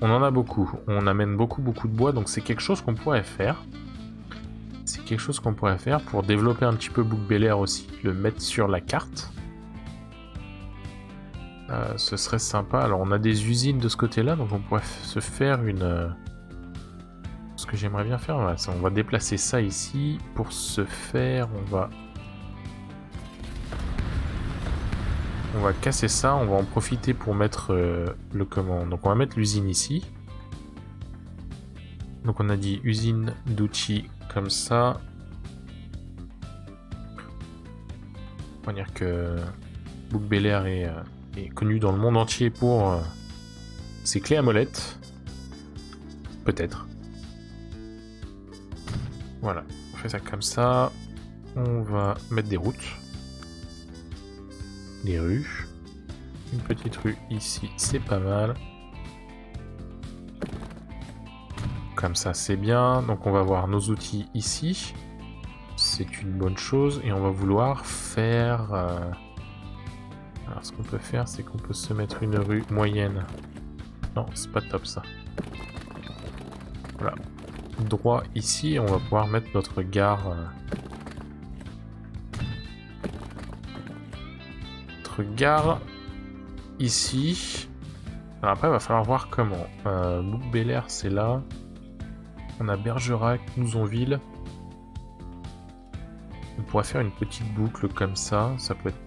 On en a beaucoup. On amène beaucoup, beaucoup de bois, donc c'est quelque chose qu'on pourrait faire. Quelque chose qu'on pourrait faire pour développer un petit peu Bouc Bel aussi, le mettre sur la carte. Euh, ce serait sympa. Alors on a des usines de ce côté-là, donc on pourrait se faire une... Euh, ce que j'aimerais bien faire, on va déplacer ça ici. Pour ce faire, on va... On va casser ça, on va en profiter pour mettre euh, le comment. Donc on va mettre l'usine ici. Donc on a dit usine d'outils comme ça. On va dire que Book Bel Air est est connu dans le monde entier pour euh, ses clés à molette. Peut-être. Voilà, on fait ça comme ça. On va mettre des routes. Des rues. Une petite rue ici, c'est pas mal. Comme ça, c'est bien. Donc on va voir nos outils ici. C'est une bonne chose. Et on va vouloir faire... Euh, Alors, ce qu'on peut faire, c'est qu'on peut se mettre une rue moyenne. Non, c'est pas top ça. Voilà. Droit ici, on va pouvoir mettre notre gare. euh, Notre gare ici. Alors après, il va falloir voir comment. Euh, Bouc Bel Air, c'est là. On a Bergerac, Nouzonville. On pourrait faire une petite boucle comme ça. Ça peut être.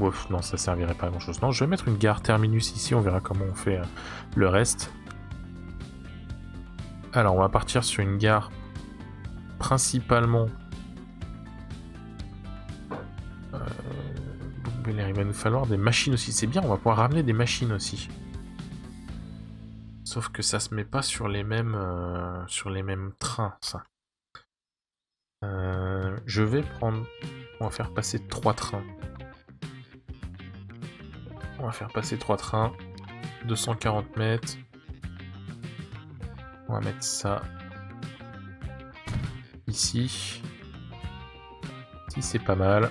Ouf, non, ça servirait pas à grand chose. Non, je vais mettre une gare terminus ici. On verra comment on fait euh, le reste. Alors, on va partir sur une gare principalement. Euh, il va nous falloir des machines aussi. C'est bien, on va pouvoir ramener des machines aussi. Sauf que ça se met pas sur les mêmes, euh, sur les mêmes trains, ça. Euh, je vais prendre... On va faire passer trois trains. On va faire passer trois trains. 240 mètres. On va mettre ça ici. Ici c'est pas mal.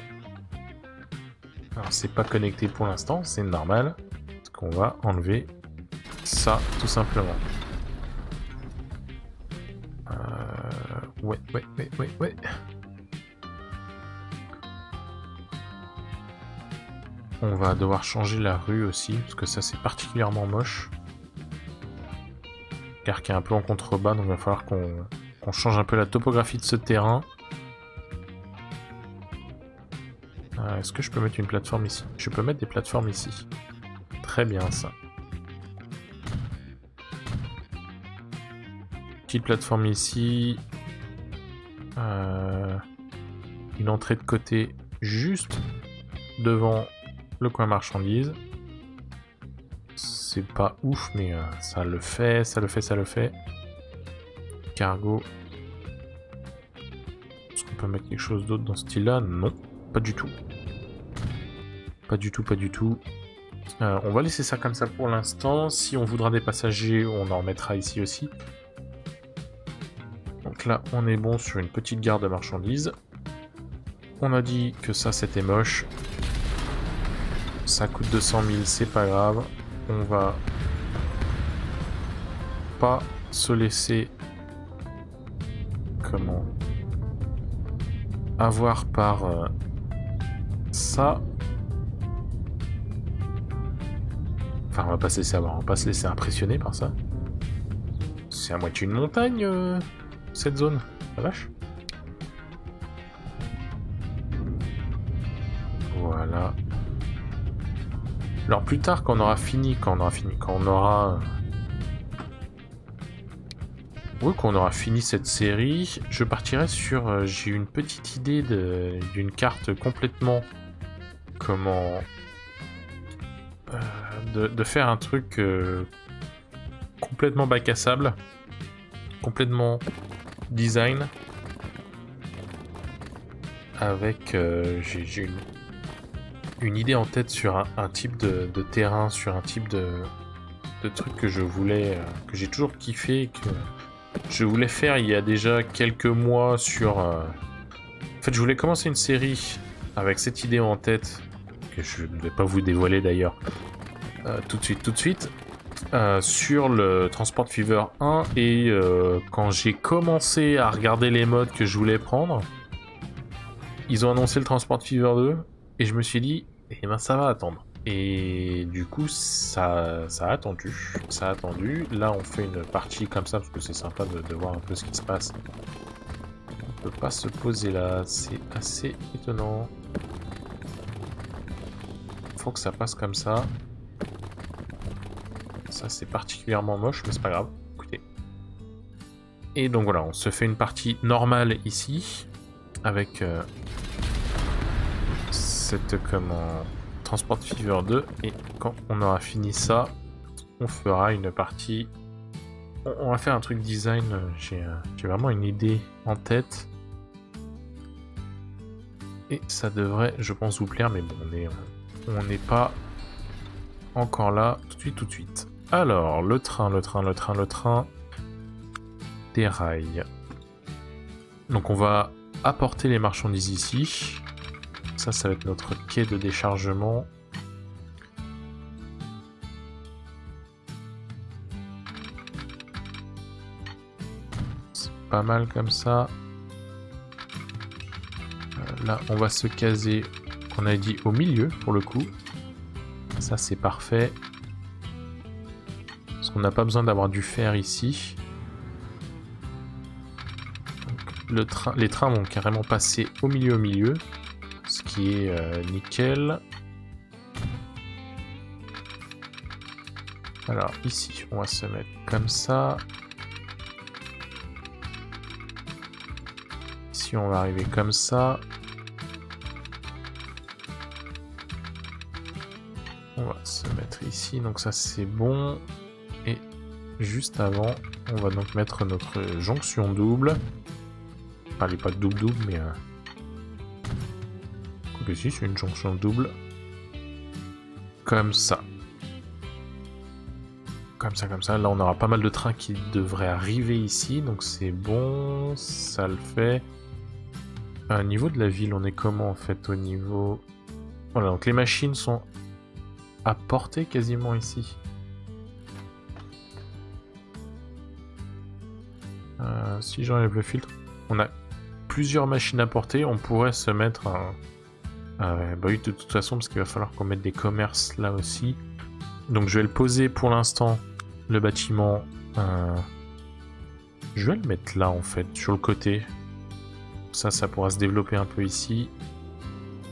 Alors c'est pas connecté pour l'instant, c'est normal. Parce qu'on va enlever ça tout simplement. Euh, Ouais, ouais, ouais, ouais, ouais. On va devoir changer la rue aussi, parce que ça c'est particulièrement moche. Car qui est un peu en contrebas, donc il va falloir qu'on change un peu la topographie de ce terrain. Euh, Est-ce que je peux mettre une plateforme ici? Je peux mettre des plateformes ici. Très bien ça. Plateforme ici. Euh, une entrée de côté juste devant le coin marchandise. C'est pas ouf, mais euh, ça le fait, ça le fait, ça le fait. Cargo. Est-ce qu'on peut mettre quelque chose d'autre dans ce style-là? Non, pas du tout. Pas du tout, pas du tout. Euh, on va laisser ça comme ça pour l'instant. Si on voudra des passagers, on en mettra ici aussi. Donc là, on est bon sur une petite gare de marchandises. On a dit que ça, c'était moche. Ça coûte 200 000, c'est pas grave. On va pas se laisser... Comment Avoir par euh, ça. Enfin, on va pas se laisser avoir, on va pas se laisser impressionner par ça. C'est à moitié une montagne, euh, cette zone. La vache. Voilà. Alors plus tard, quand on aura fini, quand on aura fini, quand on aura... Oui, quand on aura fini cette série, je partirai sur... euh, J'ai une petite idée d'une carte complètement... Comment... euh, de, faire un truc euh, complètement bac à sable, complètement design, avec euh, j'ai une, idée en tête sur un, type de, terrain, sur un type de, truc que je voulais, euh, que j'ai toujours kiffé, que je voulais faire il y a déjà quelques mois sur. euh, En fait, je voulais commencer une série avec cette idée en tête que je ne vais pas vous dévoiler d'ailleurs tout de suite, tout de suite. Euh, sur le Transport Fever 1 et euh, quand j'ai commencé à regarder les modes que je voulais prendre, ils ont annoncé le Transport Fever 2 et je me suis dit, eh ben ça va attendre. Et du coup, ça, ça a attendu. Ça a attendu. Là, on fait une partie comme ça parce que c'est sympa de, voir un peu ce qui se passe. On peut pas se poser là. C'est assez étonnant. Faut que ça passe comme ça. Ça, c'est particulièrement moche, mais c'est pas grave. Écoutez. Et donc voilà, on se fait une partie normale ici. Avec euh, cette comment Transport Fever 2 et quand on aura fini ça on fera une partie on, va faire un truc design euh, j'ai euh, j'ai vraiment une idée en tête et ça devrait je pense vous plaire mais bon on est euh, on n'est pas encore là tout de suite tout de suite alors le train le train le train le train des rails donc on va apporter les marchandises ici ça, ça va être notre quai de déchargement. C'est pas mal comme ça. Euh, là, on va se caser, on a dit au milieu pour le coup. Ça, c'est parfait. Qu'on n'a pas besoin d'avoir du fer ici. les trains vont carrément passer au milieu au milieu. Ce qui est euh, nickel. Alors ici, on va se mettre comme ça. Ici, on va arriver comme ça. On va se mettre ici, donc ça c'est bon. Juste avant, on va donc mettre notre jonction double. Enfin, elle est pas double-double, mais... Euh... c'est une jonction double. Comme ça. Comme ça, comme ça. Là, on aura pas mal de trains qui devraient arriver ici, donc c'est bon, ça le fait. Au niveau de la ville, on est comment en fait au niveau... Voilà, donc les machines sont à portée quasiment ici. Euh, si j'enlève le filtre, on a plusieurs machines à porter, on pourrait se mettre bah oui, de toute façon, parce qu'il va falloir qu'on mette des commerces là aussi. Donc je vais le poser pour l'instant, le bâtiment. Euh, je vais le mettre là en fait, sur le côté. Ça, ça pourra se développer un peu ici.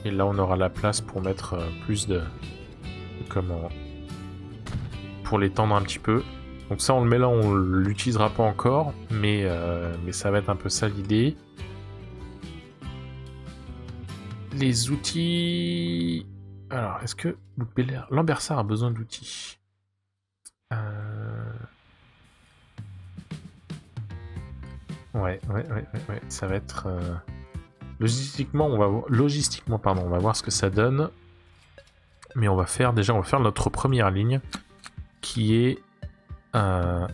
Et là, on aura la place pour mettre euh, plus de... Comment... Pour l'étendre un petit peu. Donc ça, on le met là, on l'utilisera pas encore. Mais, mais ça va être un peu ça l'idée les outils... Alors, est-ce que Lambersart a besoin d'outils? Euh... Ouais, ouais, ouais, ouais, ça va être... Euh, logistiquement, on va logistiquement, pardon, on va voir ce que ça donne. Mais on va faire, déjà, on va faire notre première ligne, qui est euh,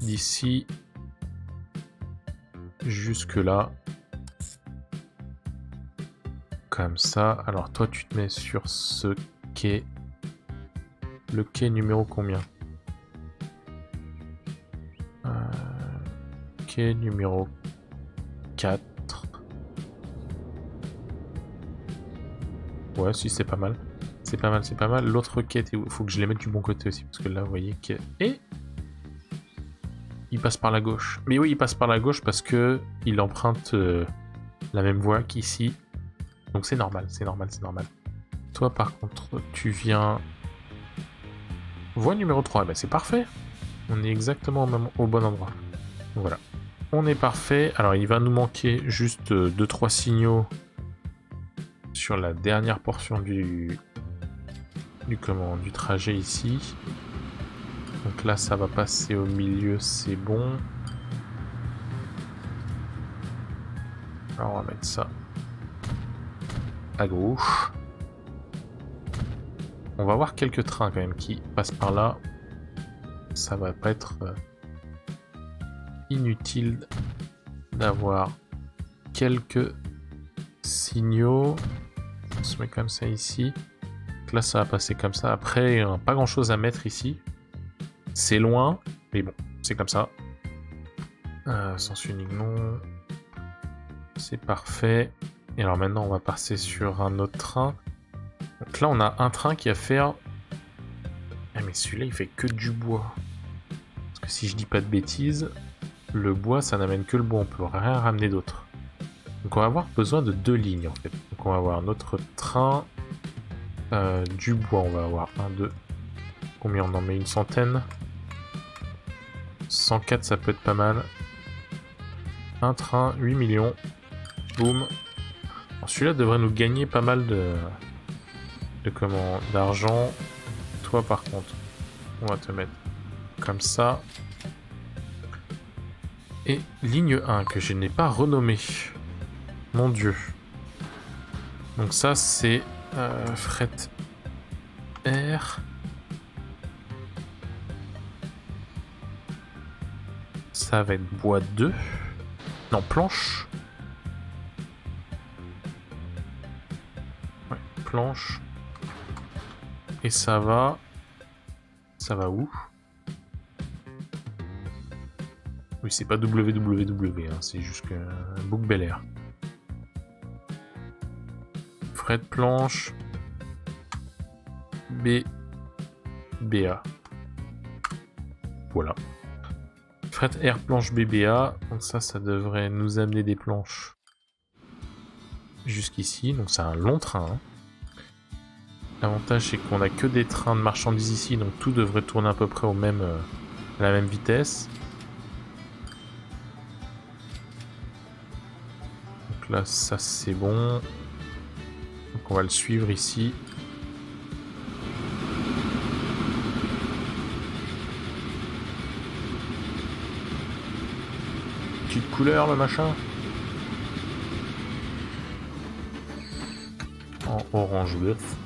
d'ici jusque là. Comme ça. Alors toi, tu te mets sur ce quai. Le quai numéro combien? Euh, Quai numéro 4. Ouais, si, c'est pas mal. C'est pas mal, c'est pas mal. L'autre quai, il faut que je les mette du bon côté aussi. Parce que là, vous voyez que... Et il passe par la gauche. Mais oui, il passe par la gauche parce que il emprunte euh, la même voie qu'ici. Donc c'est normal, c'est normal, c'est normal. Toi par contre, tu viens... Voie numéro 3, ben c'est parfait. On est exactement au, bon endroit. voilà. On est parfait. Alors il va nous manquer juste 2-3 signaux sur la dernière portion du, du, comment, du trajet ici. Donc là ça va passer au milieu, c'est bon. Alors on va mettre ça à gauche. On va voir quelques trains quand même qui passent par là. Ça va pas être euh, inutile d'avoir quelques signaux. On se met comme ça ici. Là, ça va passer comme ça. Après, pas grand chose à mettre ici. C'est loin, mais bon, c'est comme ça. Euh, sens unique non. C'est parfait. Et alors maintenant, on va passer sur un autre train. Donc là, on a un train qui va faire... Ah mais celui-là, il fait que du bois. Parce que si je dis pas de bêtises, le bois, ça n'amène que le bois. On peut rien ramener d'autre. Donc on va avoir besoin de deux lignes, en fait. Donc on va avoir notre train euh, du bois. On va avoir un, deux... Combien on en met? Une centaine 104, ça peut être pas mal. Un train, 8 millions. Boum. Celui-là devrait nous gagner pas mal de, de comment d'argent. Toi par contre, on va te mettre comme ça. Et ligne 1 que je n'ai pas renommée. Mon dieu. Donc ça c'est euh, fret R. Ça va être bois 2. Non, planche. planches. Et ça va... Ça va où? Oui, c'est pas WWW, hein, c'est juste que Book Bel Air. De planche. B. BA. Voilà. Fret Air planche BBA. Donc ça, ça devrait nous amener des planches jusqu'ici. Donc c'est un long train. Hein. L'avantage c'est qu'on a que des trains de marchandises ici, donc tout devrait tourner à peu près au même, euh, à la même vitesse. Donc là, ça c'est bon. Donc on va le suivre ici. Petite couleur le machin. En orange bœuf.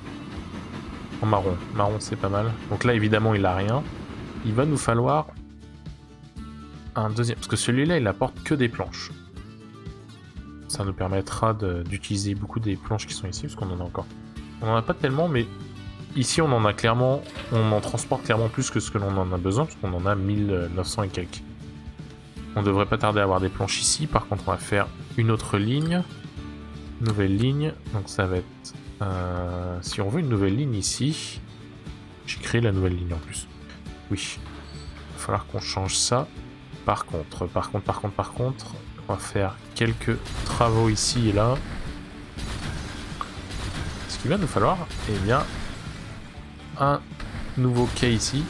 En marron. Marron, c'est pas mal. Donc là, évidemment, il a rien. Il va nous falloir un deuxième. Parce que celui-là, il apporte que des planches. Ça nous permettra d'utiliser beaucoup des planches qui sont ici, parce qu'on en a encore. On en a pas tellement, mais ici, on en a clairement... On en transporte clairement plus que ce que l'on en a besoin, parce qu'on en a 1900 et quelques. On devrait pas tarder à avoir des planches ici. Par contre, on va faire une autre ligne. Nouvelle ligne. Donc ça va être euh, si on veut une nouvelle ligne ici, j'ai créé la nouvelle ligne en plus. Oui. Il va falloir qu'on change ça. Par contre, par contre, par contre, par contre, on va faire quelques travaux ici et là. Ce qu'il va nous falloir, eh bien, un nouveau quai ici.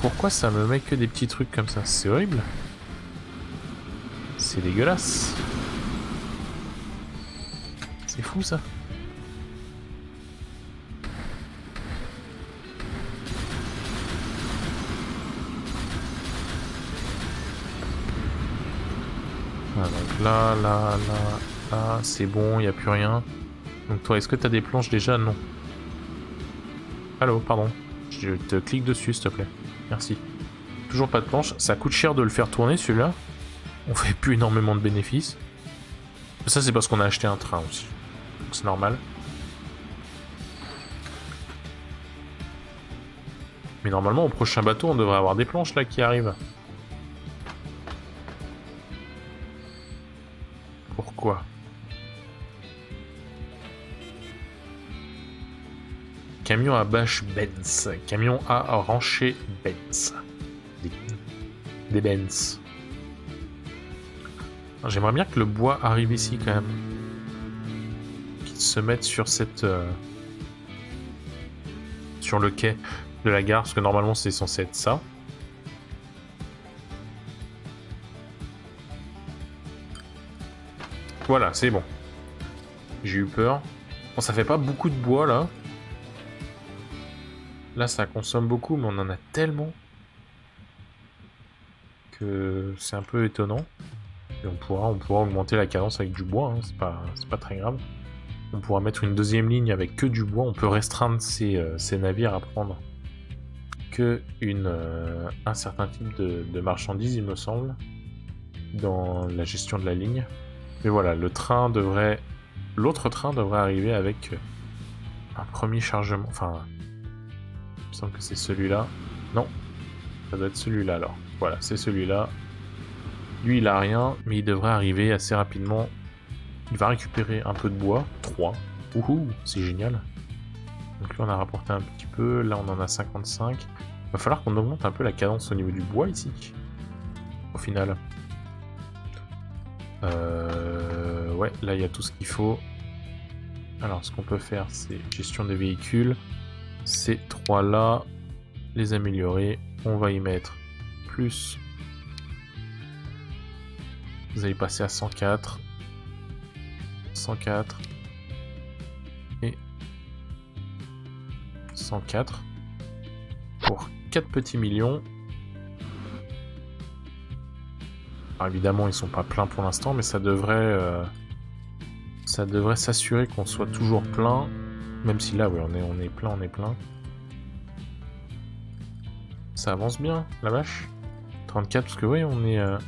Pourquoi ça me met que des petits trucs comme ça? C'est horrible. C'est dégueulasse. C'est fou ça. Là, là, là, là, c'est bon, il n'y a plus rien. Donc toi, est-ce que tu des planches déjà? Non. Allô, pardon. Je te clique dessus, s'il te plaît. Merci. Toujours pas de planches. Ça coûte cher de le faire tourner, celui-là. On fait plus énormément de bénéfices. Ça, c'est parce qu'on a acheté un train aussi. Donc c'est normal. Mais normalement, au prochain bateau, on devrait avoir des planches là qui arrivent. Camion à bâche Benz. Camion à rancher Benz. Des, Benz. J'aimerais bien que le bois arrive ici quand même. Qu'il se mette sur cette... Euh, sur le quai de la gare, parce que normalement c'est censé être ça. Voilà, c'est bon. J'ai eu peur. Bon, ça fait pas beaucoup de bois, là. Là, ça consomme beaucoup, mais on en a tellement que c'est un peu étonnant. Et on pourra, on pourra augmenter la cadence avec du bois, hein. c'est pas, pas très grave. On pourra mettre une deuxième ligne avec que du bois. On peut restreindre ces, euh, navires à prendre que une, euh, un certain type de, de marchandises, il me semble, dans la gestion de la ligne. Mais voilà, le train devrait... L'autre train devrait arriver avec un premier chargement. Enfin, que c'est celui-là. Non, ça doit être celui-là alors. Voilà, c'est celui-là. Lui, il a rien, mais il devrait arriver assez rapidement. Il va récupérer un peu de bois. 3. Ouhou, c'est génial. Donc là, on a rapporté un petit peu. Là, on en a 55. Il va falloir qu'on augmente un peu la cadence au niveau du bois ici. Au final. Euh, ouais, là il y a tout ce qu'il faut. Alors ce qu'on peut faire c'est gestion des véhicules. Ces trois là, les améliorer. On va y mettre plus. Vous allez passer à 104. 104. Et 104. Pour 4 petits millions. évidemment, ils sont pas pleins pour l'instant, mais ça devrait, euh, ça devrait s'assurer qu'on soit toujours plein. Même si là, oui, on est, on est plein, on est plein. Ça avance bien, la vache. 34, parce que oui, on est, euh,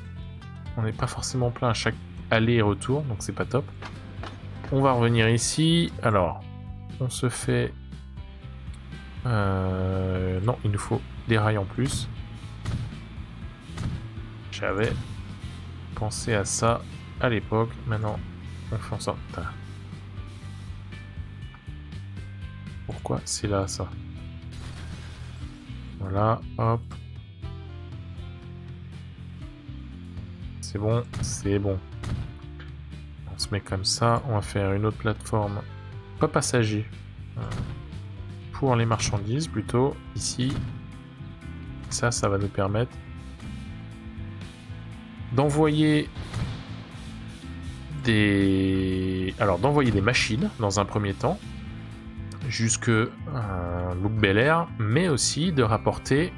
on n'est pas forcément plein à chaque aller et retour, donc c'est pas top. On va revenir ici. Alors, on se fait... Euh, non, il nous faut des rails en plus. J'avais pensé à ça à l'époque. Maintenant, on fait en sorte... Pourquoi c'est là, ça Voilà, hop. C'est bon, c'est bon. On se met comme ça. On va faire une autre plateforme, pas passager, euh, pour les marchandises plutôt. Ici, ça, ça va nous permettre d'envoyer des... Alors, d'envoyer des machines dans un premier temps jusque euh, Look Bel Air, mais aussi de rapporter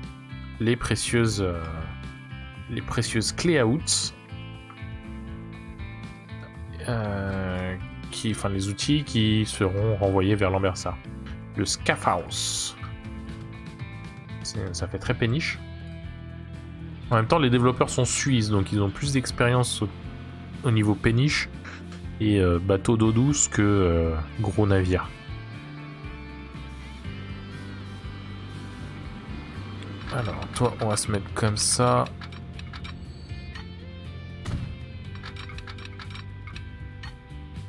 les précieuses, euh, les précieuses clés out, euh, enfin les outils qui seront renvoyés vers l'Ambersa. Le Scaff House. Ça fait très péniche. En même temps, les développeurs sont suisses, donc ils ont plus d'expérience au, niveau péniche et bateau d'eau douce que gros navire. Toi, on va se mettre comme ça.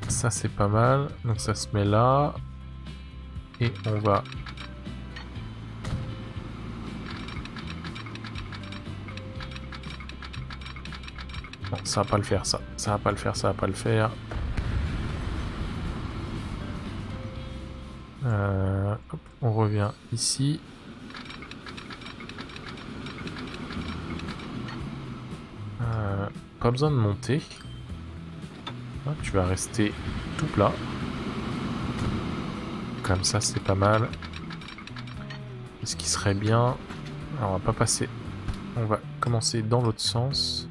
Ça, c'est pas mal. Donc, ça se met là. Et on va... Bon, ça va pas le faire, ça. Ça va pas le faire, ça va pas le faire. Euh, on revient ici. Besoin de monter. Tu vas rester tout plat. Comme ça, c'est pas mal. Ce qui serait bien... On va pas passer... On va commencer dans l'autre sens.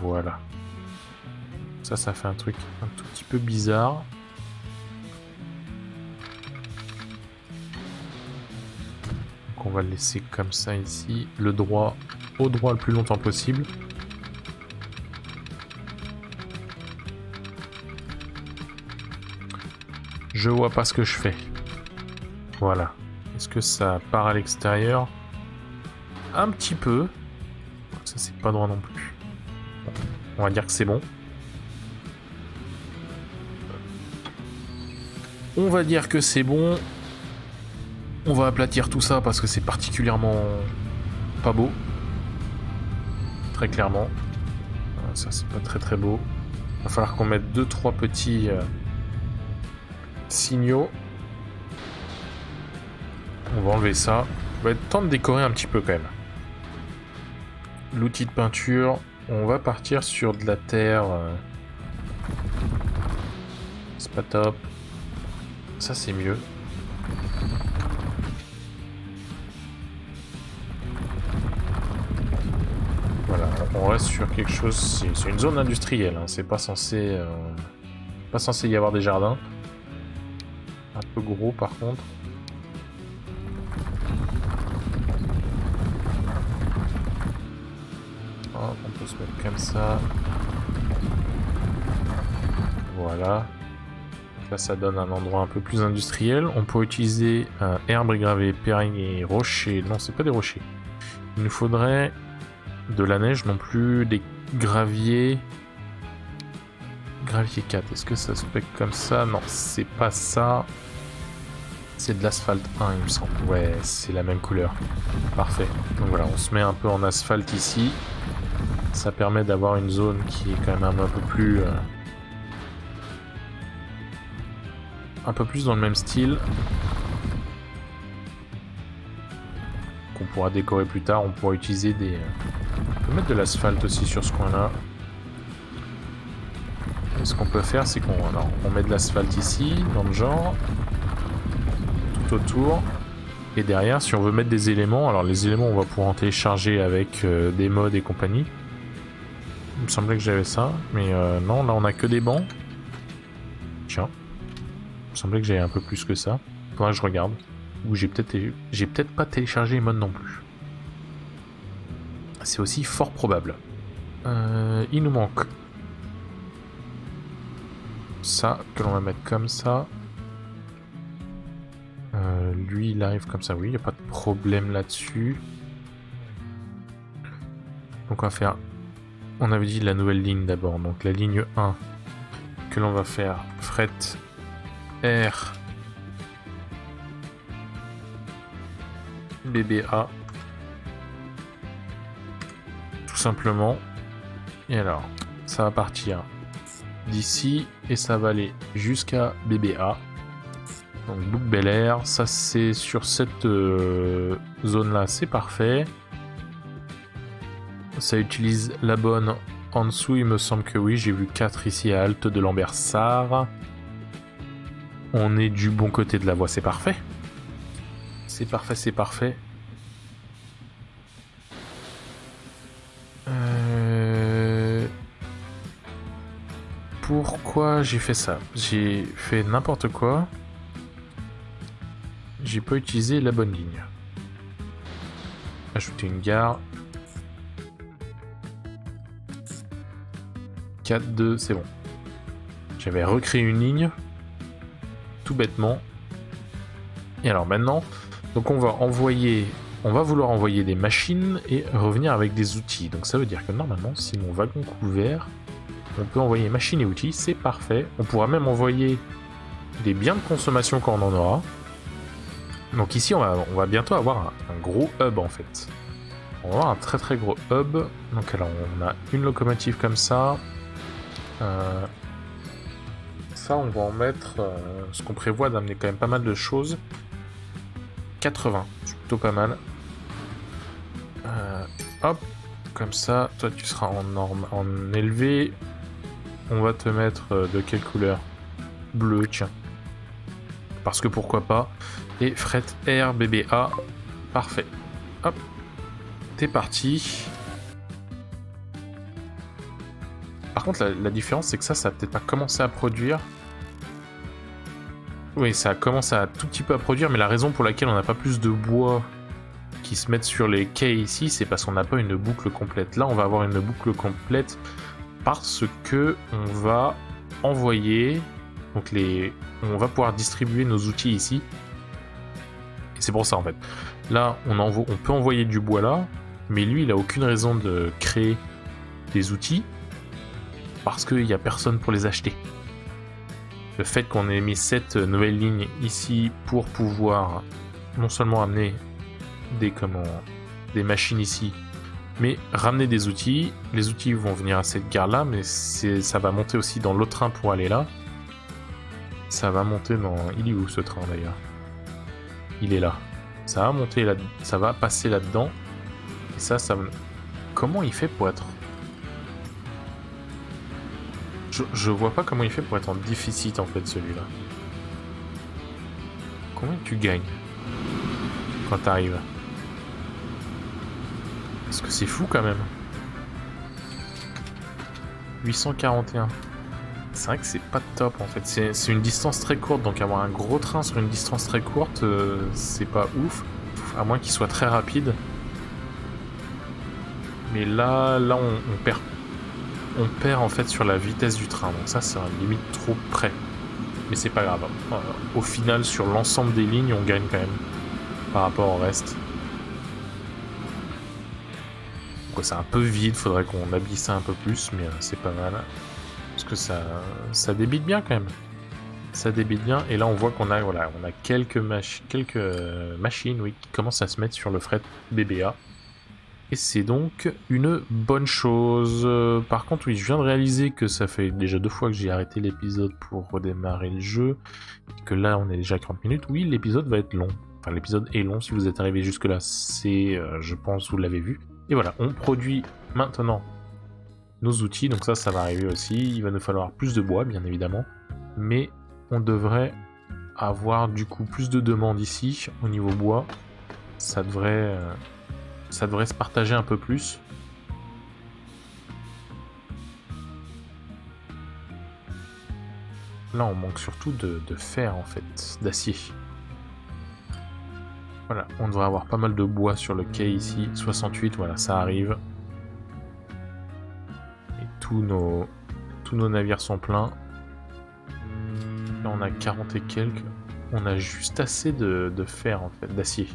Voilà. Ça, ça fait un truc un tout petit peu bizarre. Donc on va le laisser comme ça ici. Le droit au droit le plus longtemps possible. Je vois pas ce que je fais. Voilà. Est-ce que ça part à l'extérieur? Un petit peu. Ça c'est pas droit non plus. on va dire que c'est bon. On va dire que c'est bon. On va aplatir tout ça parce que c'est particulièrement pas beau très clairement. Euh, ça, c'est pas très très beau. Va falloir qu'on mette deux trois petits euh, signaux. On va enlever ça. Il va être temps de décorer un petit peu quand même. L'outil de peinture, on va partir sur de la terre. Euh, c'est pas top. Ça c'est mieux. Sur quelque chose. C'est une zone industrielle. Hein. C'est pas censé, euh, pas censé y avoir des jardins. Un peu gros par contre. on peut se mettre comme ça. Voilà. là, ça donne un endroit un peu plus industriel. On peut utiliser un herbe gravée, perring et rochers. Non, c'est pas des rochers. Il nous faudrait de la neige non plus, des graviers. Gravier 4, est-ce que ça se fait comme ça? Non, c'est pas ça. C'est de l'asphalte 1, il me semble. Ouais, c'est la même couleur. Parfait. Donc voilà, on se met un peu en asphalte ici. Ça permet d'avoir une zone qui est quand même un peu plus... Euh, un peu plus dans le même style. Pourra décorer plus tard. On pourra utiliser des... Euh, peut mettre de l'asphalte aussi sur ce coin-là. Ce qu'on peut faire, c'est qu'on on met de l'asphalte ici, dans le genre, tout autour. Et derrière, si on veut mettre des éléments, alors les éléments, on va pouvoir en télécharger avec euh, des modes et compagnie. Il me semblait que j'avais ça, mais euh, non, là on a que des bancs. Tiens, il me semblait que j'avais un peu plus que ça. Faudra que je regarde. Ou j'ai peut-être j'ai peut-être pas téléchargé les non plus. C'est aussi fort probable. Euh, il nous manque ça que l'on va mettre comme ça. Euh, lui, il arrive comme ça, oui, il n'y a pas de problème là-dessus. Donc on va faire, on avait dit la nouvelle ligne d'abord, donc la ligne 1 que l'on va faire fret R BBA tout simplement et alors ça va partir d'ici et ça va aller jusqu'à BBA donc Bouc Bel Air ça c'est sur cette euh, zone là c'est parfait ça utilise la bonne en dessous, il me semble que oui. J'ai vu 4 ici à Halte de Lambersart. On est du bon côté de la voie, c'est parfait. C'est parfait, c'est parfait. Euh, pourquoi j'ai fait ça? J'ai fait n'importe quoi. J'ai pas utilisé la bonne ligne. Ajouter une gare. 4, 2, c'est bon. J'avais recréé une ligne, tout bêtement. Et alors maintenant, donc on va envoyer, on va vouloir envoyer des machines et revenir avec des outils. Donc ça veut dire que normalement, si mon wagon couvert, on peut envoyer machines et outils, c'est parfait. On pourra même envoyer des biens de consommation quand on en aura. Donc ici, on va, on va bientôt avoir un, gros hub en fait. On va avoir un très très gros hub. Donc alors, on a une locomotive comme ça, euh, ça, on va en mettre euh, ce qu'on prévoit d'amener quand même pas mal de choses. 80, c'est plutôt pas mal. Euh, hop, comme ça, toi tu seras en norme, en élevé. On va te mettre de quelle couleur? Bleu, tiens. Parce que pourquoi pas? Et fret R BBA, parfait. Hop, t'es parti. Par contre, la, différence, c'est que ça, ça a peut-être pas commencé à produire. Oui, ça a commencé à tout petit peu à produire, mais la raison pour laquelle on n'a pas plus de bois qui se mettent sur les quais ici, c'est parce qu'on n'a pas une boucle complète. Là, on va avoir une boucle complète parce que on va envoyer, donc les, on va pouvoir distribuer nos outils ici. Et c'est pour ça en fait. Là, on, on peut envoyer du bois là, mais lui, il a aucune raison de créer des outils parce qu'il n'y a personne pour les acheter. Le fait qu'on ait mis cette nouvelle ligne ici pour pouvoir non seulement amener des, machines ici, mais ramener des outils. Les outils vont venir à cette gare là, mais ça va monter aussi dans l'autre train pour aller là. Ça va monter dans... Il est où ce train d'ailleurs? Il est là. Ça va monter là, ça va passer là-dedans. Et ça, ça... Comment il fait pour être je, vois pas comment il fait pour être en déficit en fait celui-là. Combien tu gagnes quand t'arrives? Parce que c'est fou quand même. 841. C'est vrai que c'est pas top en fait. C'est une distance très courte, donc avoir un gros train sur une distance très courte, euh, c'est pas ouf. À moins qu'il soit très rapide. Mais là, là on, on perd on perd en fait sur la vitesse du train. Donc ça, c'est limite trop près. Mais c'est pas grave. Euh, au final, sur l'ensemble des lignes, on gagne quand même par rapport au reste. c'est un peu vide, faudrait qu'on habille un peu plus, mais euh, c'est pas mal. Parce que ça, ça débite bien quand même. Ça débite bien, et là on voit qu'on a, voilà, on a quelques, quelques euh, machines oui, qui commencent à se mettre sur le fret BBA. Et c'est donc une bonne chose. Par contre, oui, je viens de réaliser que ça fait déjà deux fois que j'ai arrêté l'épisode pour redémarrer le jeu. Que là, on est déjà à 40 minutes. Oui, l'épisode va être long. Enfin, l'épisode est long. Si vous êtes arrivé jusque-là, c'est, euh, je pense, vous l'avez vu. Et voilà, on produit maintenant nos outils. Donc ça, ça va arriver aussi. Il va nous falloir plus de bois, bien évidemment. Mais on devrait avoir du coup plus de demandes ici au niveau bois. Ça devrait... Euh, ça devrait se partager un peu plus. Là, on manque surtout de, fer, en fait, d'acier. Voilà, on devrait avoir pas mal de bois sur le quai ici. 68, voilà, ça arrive. Et tous nos, tous nos navires sont pleins. Là, on a 40 et quelques. On a juste assez de, de fer, en fait, d'acier.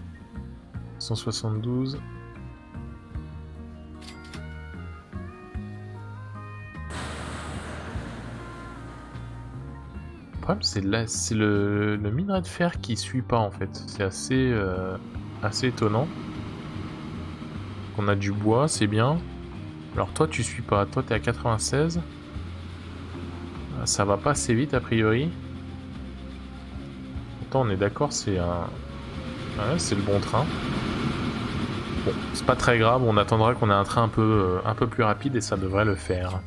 172. C'est le, minerai de fer qui suit pas, en fait. C'est assez, euh, assez étonnant. On a du bois, c'est bien. Alors toi, tu suis pas. Toi, t'es à 96. Ça va pas assez vite, a priori. Pourtant, on est d'accord, c'est un... Ouais, c'est le bon train. Bon, c'est pas très grave, on attendra qu'on ait un train un peu, euh, un peu plus rapide et ça devrait le faire.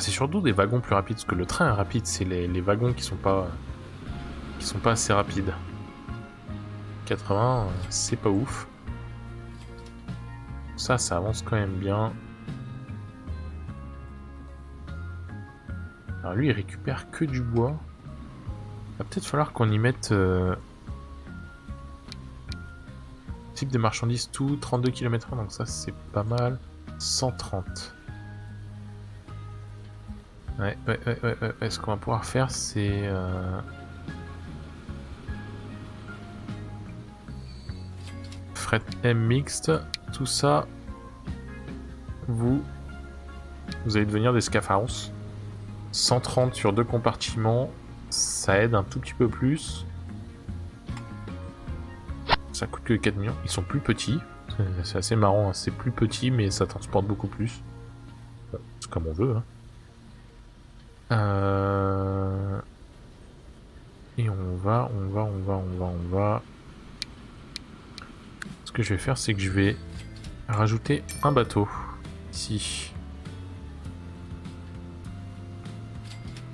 C'est surtout des wagons plus rapides, parce que le train est rapide, c'est les, wagons qui sont pas... qui sont pas assez rapides. 80, c'est pas ouf. Ça, ça avance quand même bien. Alors lui, il récupère que du bois. Va peut-être falloir qu'on y mette... Euh, type de marchandises, tout, 32 km/h, donc ça c'est pas mal. 130. Ouais, ouais, ouais, ouais, ouais. Ce qu'on va pouvoir faire, c'est... Euh... Fret M mixte, tout ça, vous, vous allez devenir des scapharos. 130 sur deux compartiments, ça aide un tout petit peu plus. Ça coûte que 4 millions. Ils sont plus petits. C'est assez marrant, hein. c'est plus petit mais ça transporte beaucoup plus. C'est comme on veut. Hein. Euh, et on va, on va, on va, on va, on va. Ce que je vais faire, c'est que je vais rajouter un bateau ici.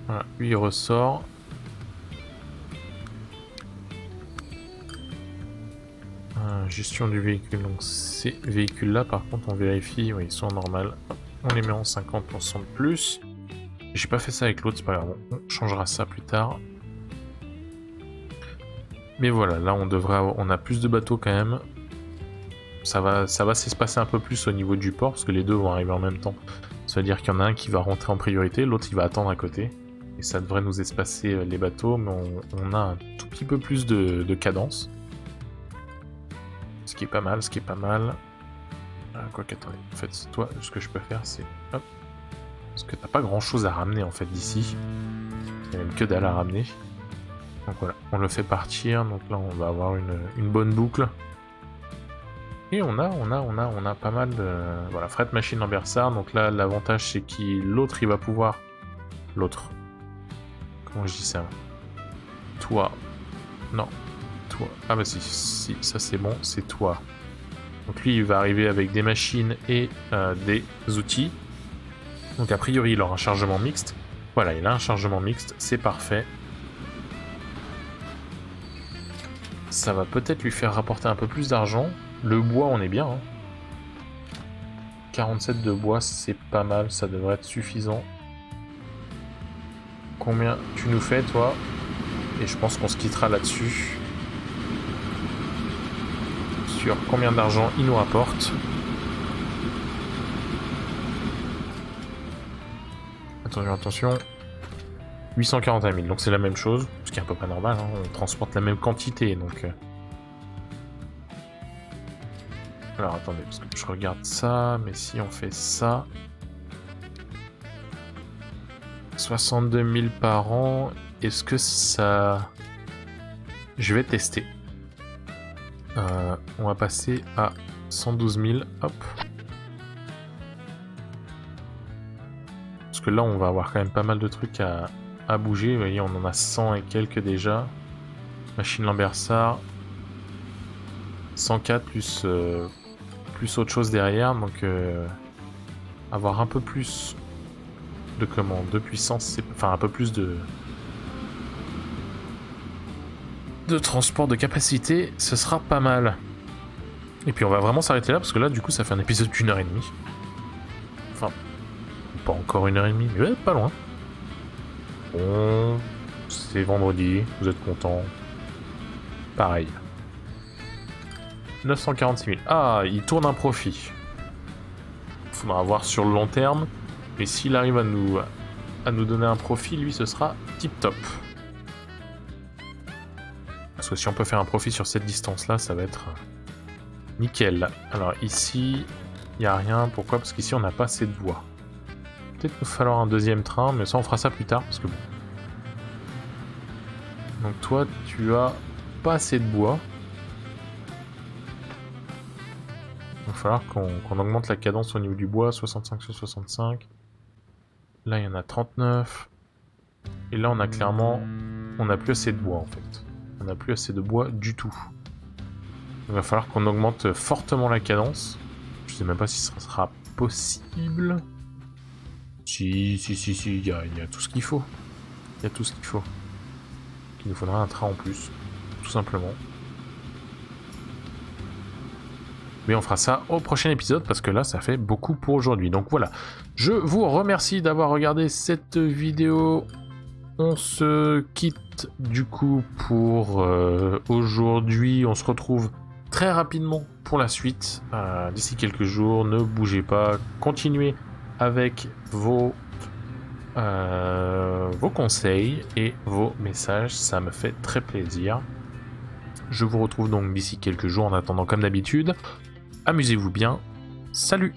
Voilà, lui il ressort. Euh, gestion du véhicule, donc ces véhicules là par contre on vérifie, oui ils sont normal. On les met en 50% de plus. J'ai pas fait ça avec l'autre, c'est pas grave, on changera ça plus tard. Mais voilà, là on devrait on a plus de bateaux quand même. Ça va, ça va s'espacer un peu plus au niveau du port, parce que les deux vont arriver en même temps. Ça veut dire qu'il y en a un qui va rentrer en priorité, l'autre il va attendre à côté. Et ça devrait nous espacer euh, les bateaux, mais on, a un tout petit peu plus de, cadence. Ce qui est pas mal, ce qui est pas mal. Ah, quoi qu'attendez, en fait, toi, ce que je peux faire, c'est... Hop. Parce que t'as pas grand chose à ramener, en fait, d'ici. Il n'y a même que dalle à ramener. Donc voilà, on le fait partir. Donc là, on va avoir une, une bonne boucle. Et on a, on a, on a, on a pas mal de... Voilà, fret machine en Bersard. Donc là, l'avantage, c'est que l'autre, il va pouvoir... L'autre. Comment je dis ça? Toi. Non. Toi. Ah bah si, si, ça c'est bon, c'est toi. Donc lui, il va arriver avec des machines et euh, des outils. Donc a priori, il aura un chargement mixte. Voilà, il a un chargement mixte, c'est parfait. Ça va peut-être lui faire rapporter un peu plus d'argent. Le bois, on est bien. 47 hein. de bois, c'est pas mal, ça devrait être suffisant. Combien tu nous fais, toi? Et je pense qu'on se quittera là-dessus. Sur combien d'argent il nous rapporte. Attention, attention. 841 000, donc c'est la même chose, ce qui est un peu pas normal, hein. on transporte la même quantité, donc... Euh. Alors attendez, parce que je regarde ça, mais si on fait ça... 62 000 par an, est-ce que ça... Je vais tester. Euh, on va passer à 112 000, hop. Là, on va avoir quand même pas mal de trucs à, à bouger. Vous voyez, on en a 100 et quelques déjà. Machine Lambersart. 104 plus, euh, plus autre chose derrière. Donc, euh, avoir un peu plus de comment De puissance, enfin un peu plus de... De transport de capacité, ce sera pas mal. Et puis on va vraiment s'arrêter là, parce que là, du coup, ça fait un épisode d'une heure et demie. Pas encore une heure et demie, mais pas loin. Bon, c'est vendredi, vous êtes content. Pareil. 946 000. Ah, il tourne un profit. Faudra voir sur le long terme. Mais s'il arrive à nous, à nous donner un profit, lui, ce sera tip top. Parce que si on peut faire un profit sur cette distance-là, ça va être euh, nickel. Alors ici, il n'y a rien. Pourquoi? Parce qu'ici, on n'a pas assez de bois. Peut-être nous falloir un deuxième train, mais ça, on fera ça plus tard, parce que bon. Donc toi, tu as pas assez de bois. Il va falloir qu'on augmente la cadence au niveau du bois, 65 sur 65. Là, il y en a 39. Et là, on a clairement... On n'a plus assez de bois, en fait. On n'a plus assez de bois du tout. Il va falloir qu'on augmente fortement la cadence. Je sais même pas si ça sera possible. Si, si, si, il y a, tout ce qu'il faut. Il y a tout ce qu'il faut. Il nous faudra un train en plus, tout simplement. Mais on fera ça au prochain épisode parce que là, ça fait beaucoup pour aujourd'hui. Donc voilà, je vous remercie d'avoir regardé cette vidéo. On se quitte du coup pour euh, aujourd'hui. On se retrouve très rapidement pour la suite. Euh, d'ici quelques jours, ne bougez pas. Continuez avec vos, euh, vos conseils et vos messages. Ça me fait très plaisir. Je vous retrouve donc d'ici quelques jours en attendant comme d'habitude. Amusez-vous bien. Salut